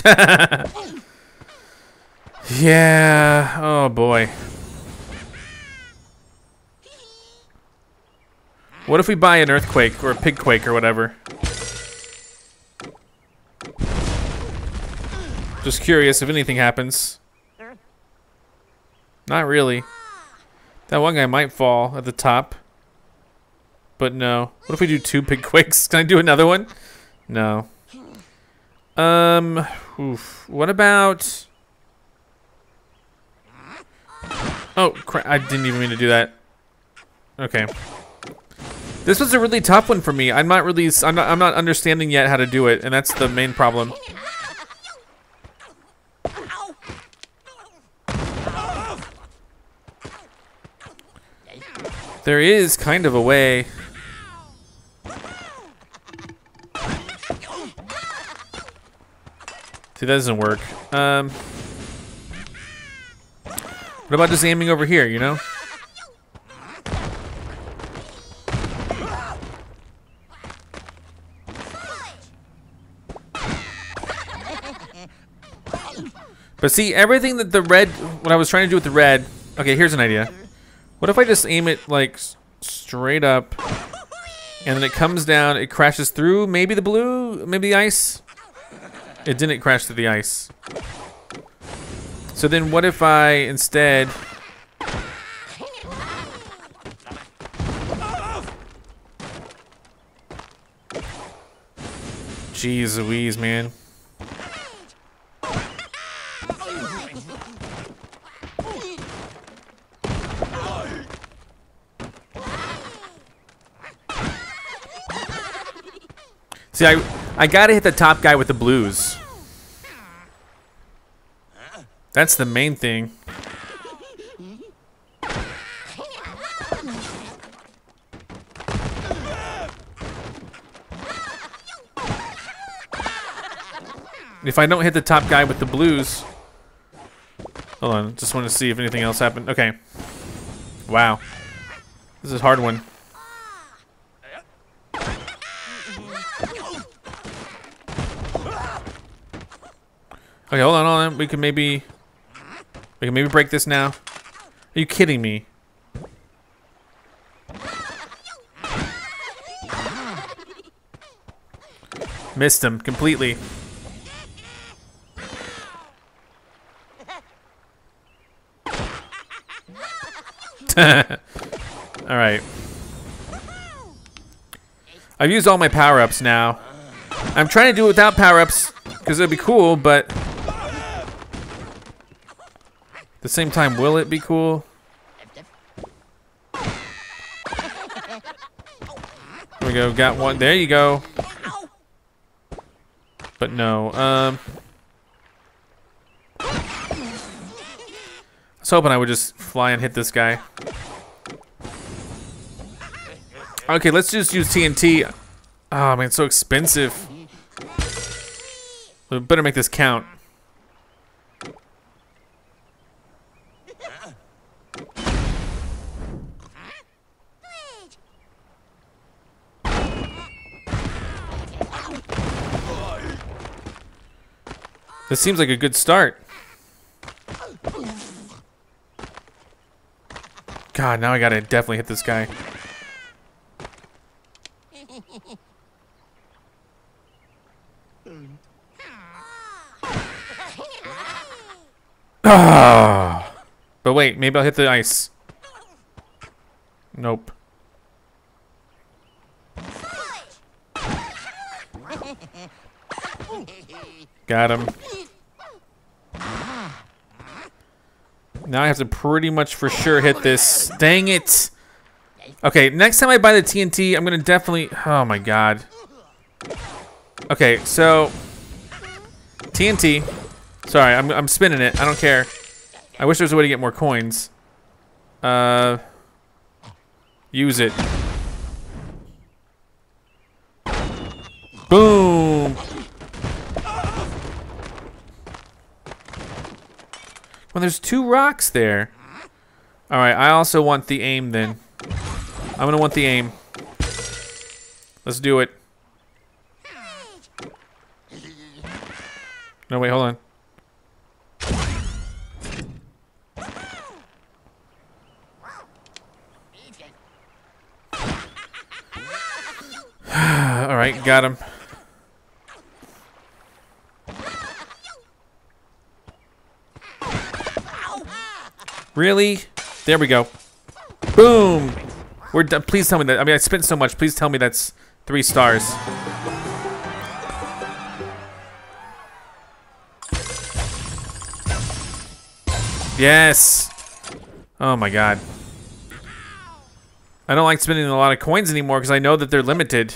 <laughs> yeah, oh boy. What if we buy an earthquake or a pigquake or whatever? Just curious if anything happens. Not really. That one guy might fall at the top. But no. What if we do two pigquakes? <laughs> Can I do another one? No. Um, oof. What about... Oh, crap. I didn't even mean to do that. Okay. This was a really tough one for me. I'm not really, I'm not, I'm not understanding yet how to do it, and that's the main problem. There is kind of a way. See, that doesn't work. Um, what about just aiming over here, you know? But see, everything that the red, what I was trying to do with the red, okay, here's an idea. What if I just aim it like straight up and then it comes down, it crashes through maybe the blue, maybe the ice? It didn't crash through the ice. So then what if I instead Jeez Louise, man. See, I, I gotta hit the top guy with the blues. That's the main thing. If I don't hit the top guy with the blues... Hold on, just want to see if anything else happened. Okay. Wow. This is a hard one. Okay, hold on, hold on. We can maybe... We can maybe break this now. Are you kidding me? Missed him completely. <laughs> Alright. I've used all my power-ups now. I'm trying to do it without power-ups, because it'd be cool, but the same time, will it be cool? There we go, got one. There you go. But no, um... I was hoping I would just fly and hit this guy. Okay, let's just use TNT. Oh man, it's so expensive. We better make this count. This seems like a good start. God, now I gotta definitely hit this guy. Ah. But wait, maybe I'll hit the ice. Nope. Got him. Now I have to pretty much for sure hit this. <laughs> Dang it. Okay, next time I buy the TNT, I'm gonna definitely, oh my god. Okay, so, TNT. Sorry, I'm, I'm spinning it, I don't care. I wish there was a way to get more coins. Uh, use it. Boom! There's two rocks there. All right, I also want the aim then. I'm gonna want the aim. Let's do it. No, wait, hold on. <sighs> All right, got him. Really? There we go. Boom! We're done. Please tell me that. I mean, I spent so much. Please tell me that's three stars. Yes! Oh my god. I don't like spending a lot of coins anymore because I know that they're limited.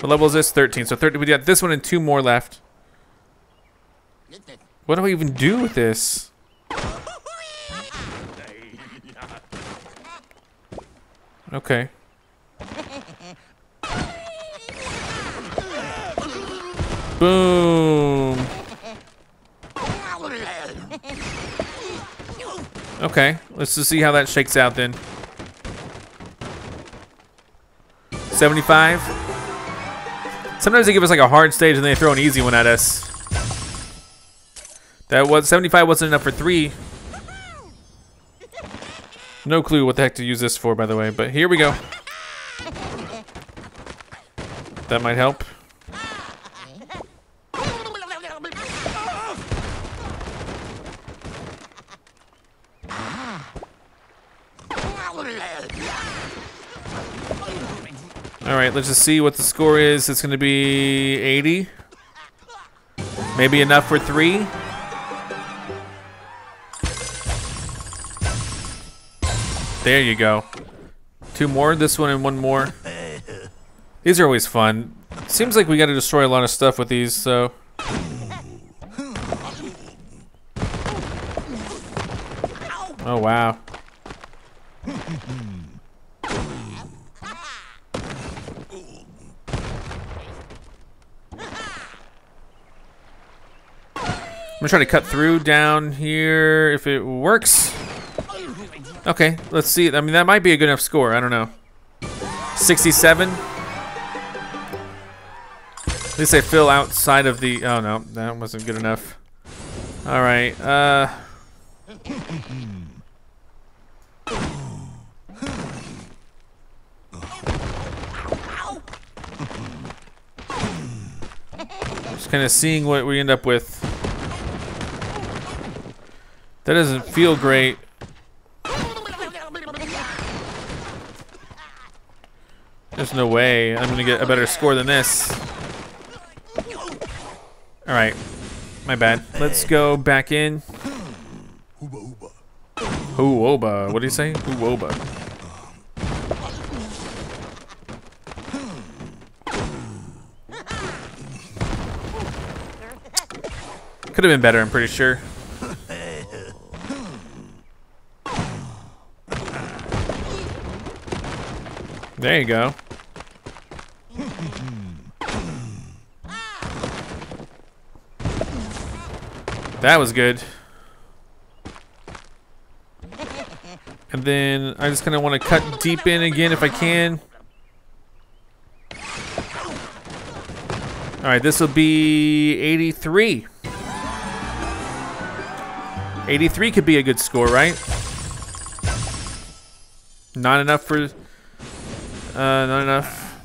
What level is this? 13. So 30, we got this one and two more left. What do I even do with this? Okay. Boom. Okay, let's just see how that shakes out then. 75. Sometimes they give us like a hard stage and they throw an easy one at us. That was 75 wasn't enough for three. No clue what the heck to use this for, by the way, but here we go. That might help. All right, let's just see what the score is. It's going to be 80. Maybe enough for three. There you go. Two more, this one and one more. These are always fun. Seems like we gotta destroy a lot of stuff with these, so... Oh, wow. I'm gonna try to cut through down here if it works. Okay, let's see. I mean, that might be a good enough score. I don't know. 67. At least I fill outside of the... Oh, no. That wasn't good enough. All right. Uh... Just kind of seeing what we end up with. That doesn't feel great. There's no way I'm gonna get a better score than this. Alright. My bad. Let's go back in. Huoba. What do you say? Huoba. Could have been better, I'm pretty sure. There you go. That was good. And then I just kind of want to cut deep in again if I can. All right, this will be 83. 83 could be a good score, right? Not enough for... Uh, not enough.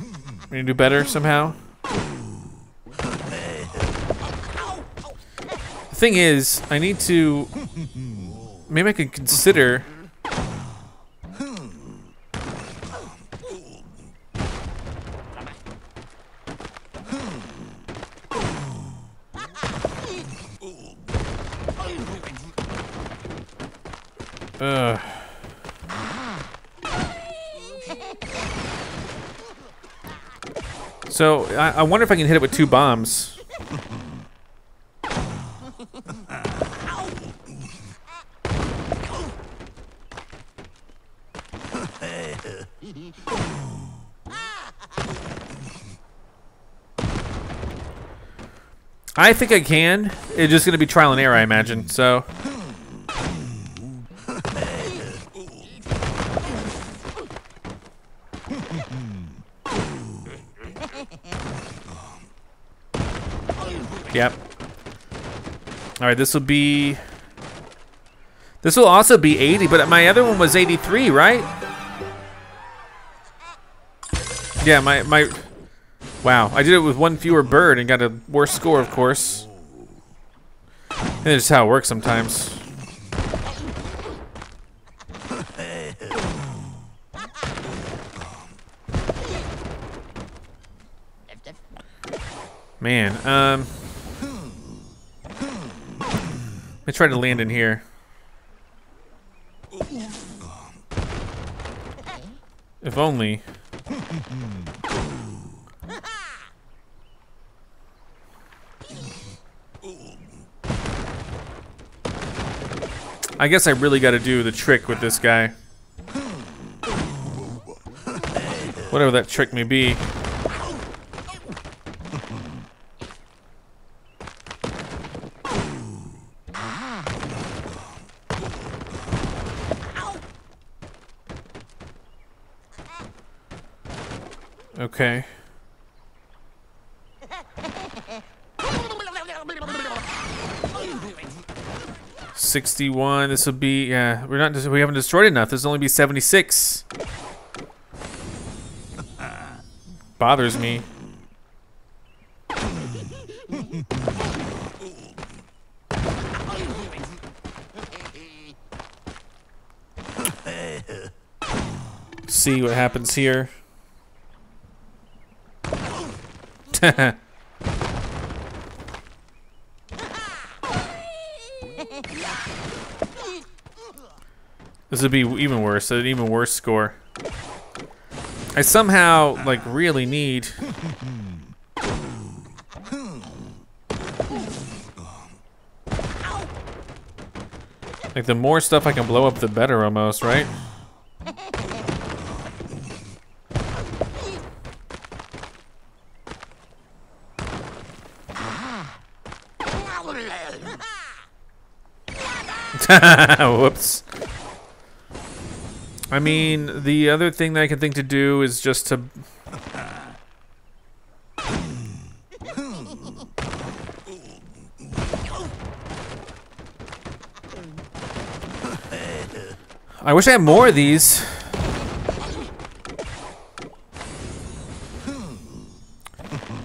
We need to do better somehow. Thing is, I need to Maybe I could consider. So I, I wonder if I can hit it with two bombs. I think I can. It's just gonna be trial and error, I imagine. So. Yep. All right, this will be. This will also be 80, but my other one was 83, right? Yeah, my my. Wow, I did it with one fewer bird and got a worse score, of course. And That's just how it works sometimes. Man, um. Let me try to land in here. If only. I guess I really got to do the trick with this guy. Whatever that trick may be. 61. This would be yeah. We're not. We haven't destroyed enough. This will only be 76. <laughs> Bothers me. See what happens here. <laughs> <laughs> this would be even worse, an even worse score. I somehow, like, really need... Like, the more stuff I can blow up, the better, almost, right? <laughs> I mean, the other thing that I can think to do is just to... I wish I had more of these.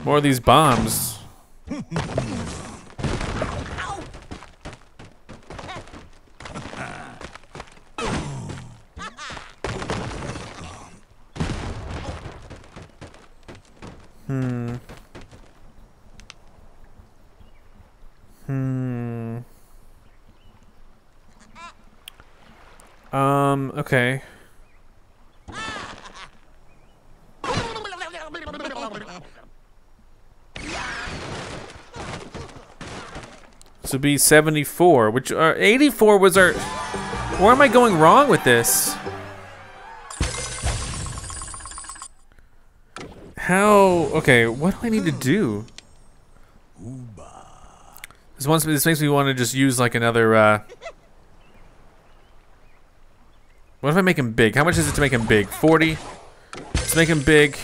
More of these bombs. Hmm. Hmm. Um, okay. This would be 74, which, uh, 84 was our, where am I going wrong with this? How? Okay, what do I need to do? This wants this makes me want to just use like another. Uh... What if I make him big? How much is it to make him big? Forty. Let's make him big.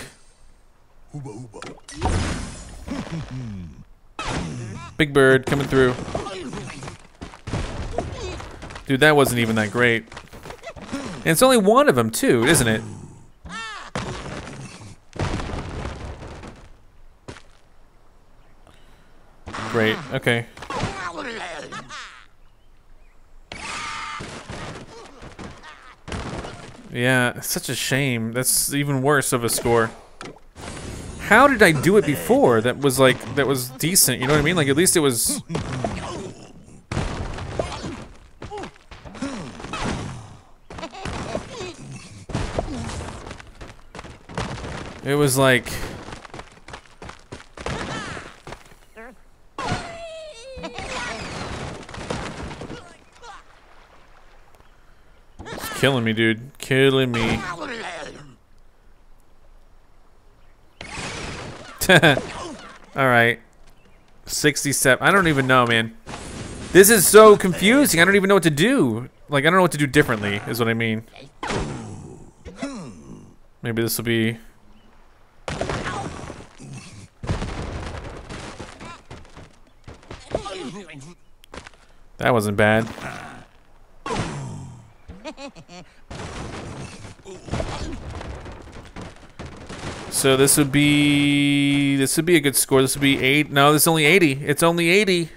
Big bird coming through. Dude, that wasn't even that great. And it's only one of them too, isn't it? Great, okay. Yeah, such a shame. That's even worse of a score. How did I do it before that was like, that was decent, you know what I mean? Like at least it was... It was like... It's killing me, dude. Killing me. <laughs> Alright. 67. I don't even know, man. This is so confusing. I don't even know what to do. Like, I don't know what to do differently, is what I mean. Maybe this will be... That wasn't bad. So this would be this would be a good score. This would be eight. No, this is only 80. It's only 80.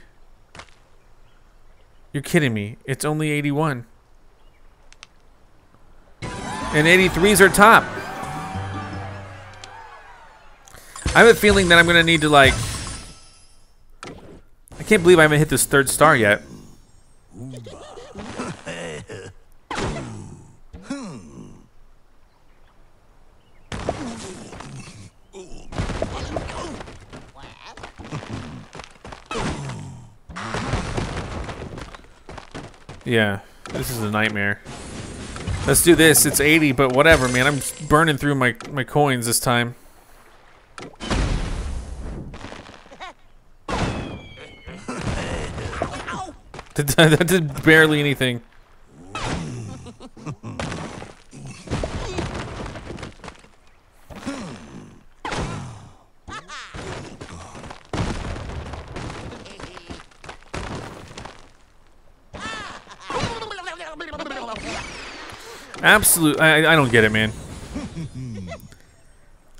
You're kidding me. It's only 81. And 83s are top. I have a feeling that I'm gonna need to like I can't believe I haven't hit this third star yet. Yeah, this is a nightmare. Let's do this. It's 80, but whatever, man. I'm burning through my, my coins this time. <laughs> that did barely anything. Absolute. I, I don't get it, man.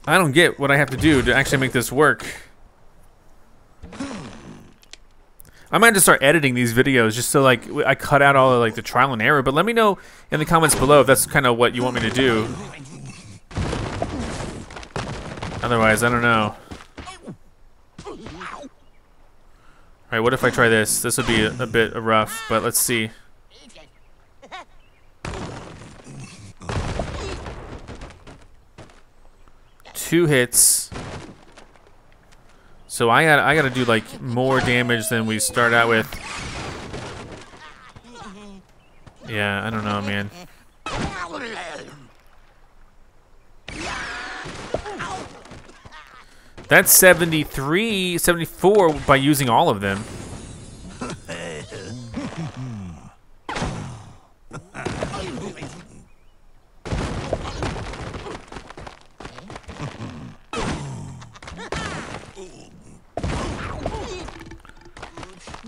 I don't get what I have to do to actually make this work. I might just start editing these videos just so like I cut out all of like the trial and error. But let me know in the comments below if that's kind of what you want me to do. Otherwise, I don't know. Alright, what if I try this? This would be a, a bit rough, but let's see. Two hits. So I got I got to do like more damage than we start out with. Yeah, I don't know, man. That's 73, 74 by using all of them.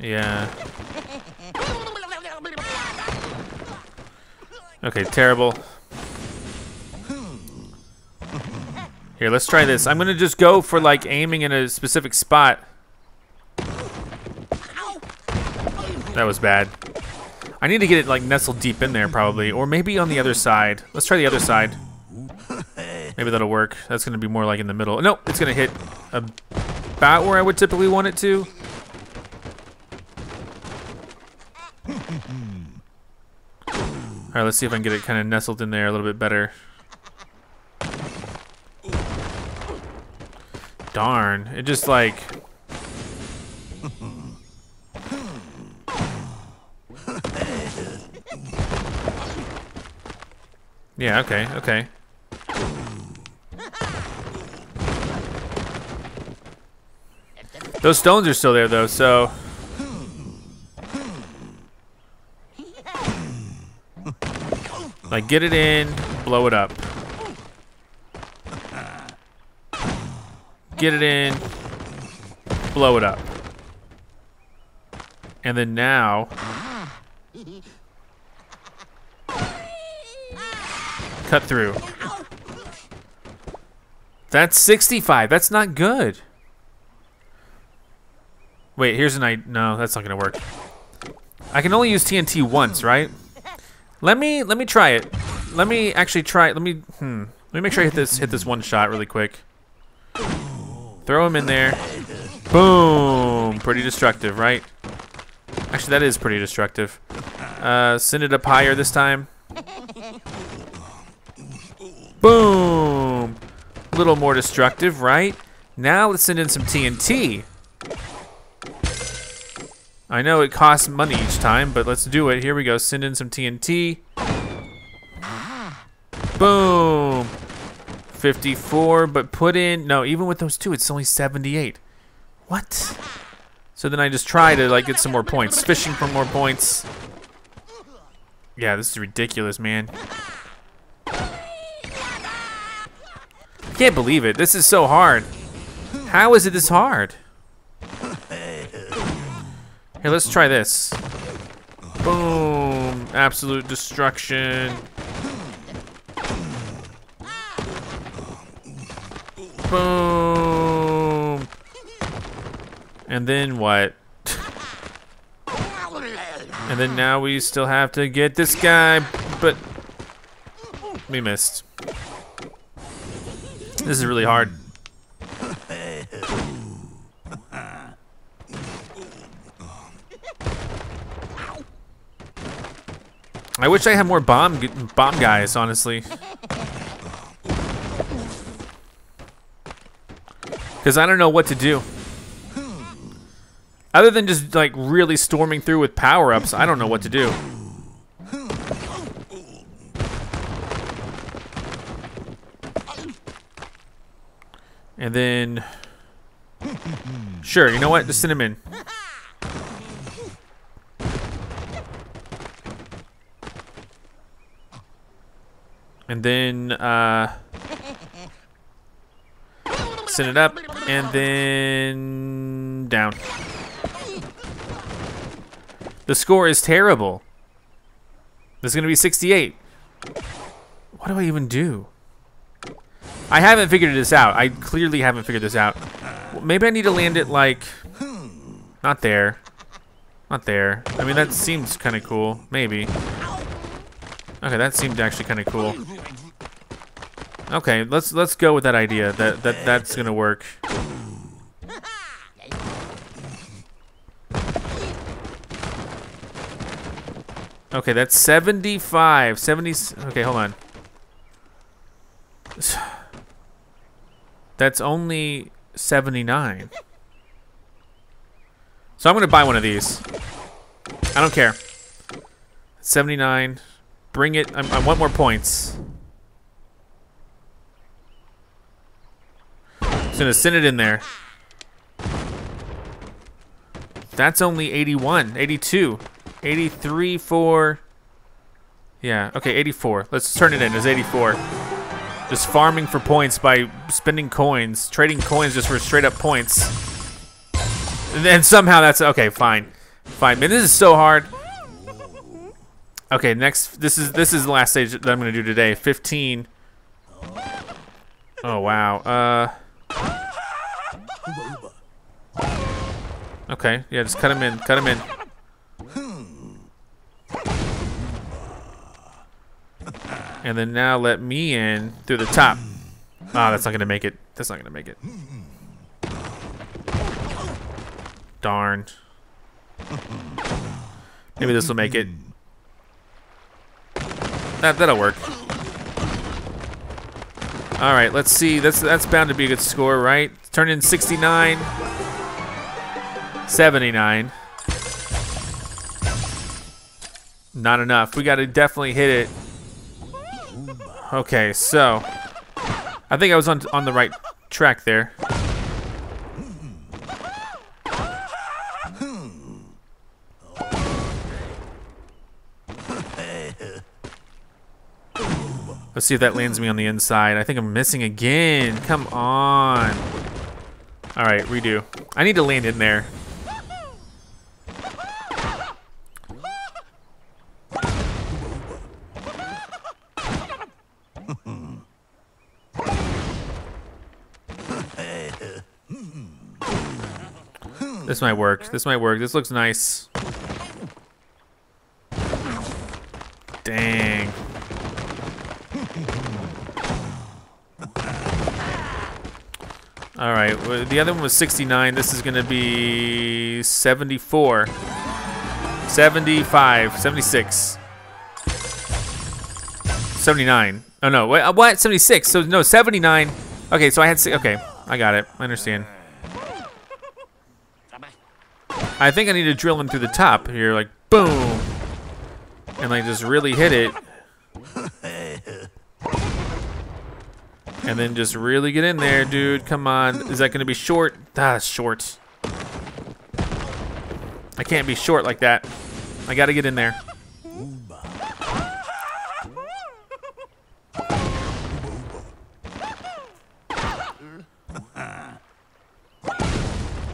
Yeah. Okay, terrible. Here, let's try this. I'm gonna just go for like aiming in a specific spot. That was bad. I need to get it like nestled deep in there probably, or maybe on the other side. Let's try the other side. Maybe that'll work. That's gonna be more like in the middle. No, it's gonna hit a about where I would typically want it to. Alright, let's see if I can get it kind of nestled in there a little bit better. Darn, it just like... Yeah, okay, okay. Those stones are still there though, so... Like, get it in, blow it up. Get it in, blow it up. And then now... Cut through. That's 65. That's not good. Wait, here's an I. No, that's not gonna work. I can only use TNT once, right? Let me let me try it. let me actually try. Let me hmm. Let me make sure I hit this hit this one shot really quick. Throw him in there. Boom. Pretty destructive, right? Actually, that is pretty destructive. Uh, send it up higher this time. Boom. A little more destructive, right? Now let's send in some TNT. I know it costs money each time, but let's do it. Here we go. Send in some TNT. Boom. 54, but put in, no, even with those two, it's only 78. What? So then I just try to like get some more points. Fishing for more points. Yeah, this is ridiculous, man. I can't believe it. This is so hard. How is it this hard? Here, let's try this. Boom. Absolute destruction. Boom. And then what? <laughs> and then now we still have to get this guy, but we missed. This is really hard. I wish I had more bomb bomb guys, honestly. Because I don't know what to do. Other than just like really storming through with power-ups, I don't know what to do. And then... Sure, you know what? Him in. And then, uh... Send it up, and then down. The score is terrible. This is gonna be 68. What do I even do? I haven't figured this out. I clearly haven't figured this out. Maybe I need to land it like, not there. Not there. I mean, that seems kind of cool. Maybe. Okay, that seemed actually kind of cool. Okay, let's let's go with that idea. That that that's gonna work. Okay, that's 75. 70. Okay, hold on. <sighs> That's only 79. So I'm gonna buy one of these. I don't care. 79. Bring it. I, I want more points. Just gonna send it in there. That's only 81, 82, 83 for... Yeah, okay, 84. Let's turn it in as 84. Just farming for points by spending coins, trading coins just for straight up points. And then somehow that's, okay, fine. Fine, man, this is so hard. Okay, next, this is this is the last stage that I'm gonna do today. 15. Oh, wow. Uh... Okay, yeah, just cut him in, cut him in. And then now let me in through the top. Ah, oh, that's not gonna make it. That's not gonna make it. Darn. Maybe this will make it. That that'll work. All right, let's see. That's that's bound to be a good score, right? Turn in 69. 79. Not enough. We got to definitely hit it. Okay, so I think I was on on the right track there. Let's see if that lands me on the inside. I think I'm missing again. Come on. All right, redo. I need to land in there. This might work. This might work. This looks nice. Dang. All right, the other one was 69. This is going to be 74. 75, 76. 79. Oh no, wait, uh, what? 76. So no, 79. Okay, so I had okay, I got it. I understand. I think I need to drill in through the top here, like boom, and like just really hit it. And then just really get in there, dude. Come on. Is that gonna be short? Ah, short. I can't be short like that. I gotta get in there.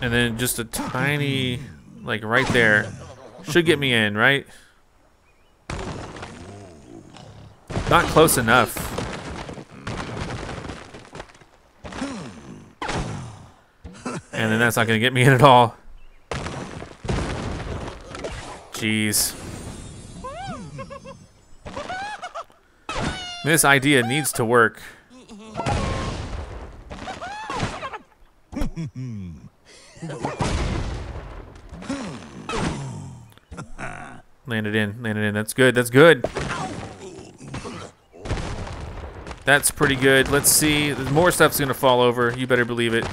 And then just a tiny, like right there. Should get me in, right? Not close enough. And then that's not gonna get me in at all. Jeez. This idea needs to work. Landed in, landed in. That's good, that's good. That's pretty good. Let's see. More stuff's gonna fall over. You better believe it.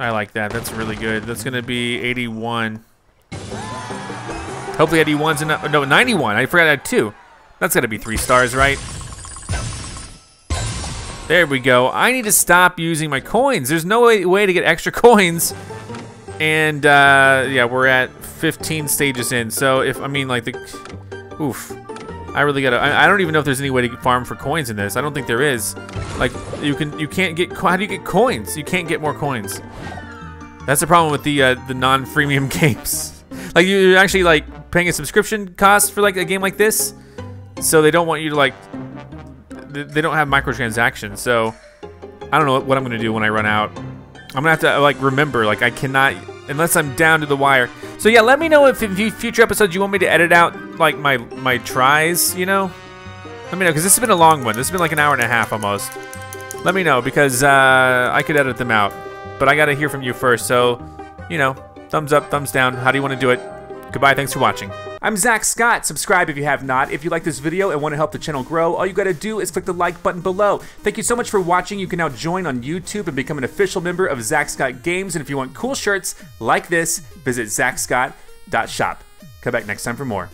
I like that. That's really good. That's gonna be 81. Hopefully 81's enough. No, 91. I forgot I had two. That's gotta be three stars, right? There we go. I need to stop using my coins. There's no way, way to get extra <laughs> coins. And uh, yeah, we're at 15 stages in. So if, I mean like the, oof. I really gotta, I, I don't even know if there's any way to farm for coins in this. I don't think there is. Like you can, you can't get, how do you get coins? You can't get more coins. That's the problem with the, uh, the non-freemium <laughs> games. like you're actually like paying a subscription cost for like a game like this. So they don't want you to like, they don't have microtransactions. So I don't know what I'm gonna do when I run out. I'm gonna have to like remember, like I cannot, unless I'm down to the wire. So yeah, let me know if in future episodes you want me to edit out like my my tries, you know? Let me know, because this has been a long one. This has been like an hour and a half almost. Let me know, because uh, I could edit them out. But I gotta hear from you first, so, you know, thumbs up, thumbs down. How do you want to do it? Goodbye, thanks for watching. I'm Zack Scott. Subscribe if you have not. If you like this video and want to help the channel grow, all you gotta do is click the like button below. Thank you so much for watching. You can now join on YouTube and become an official member of Zack Scott Games. And if you want cool shirts like this, visit zackscott.shop. Come back next time for more.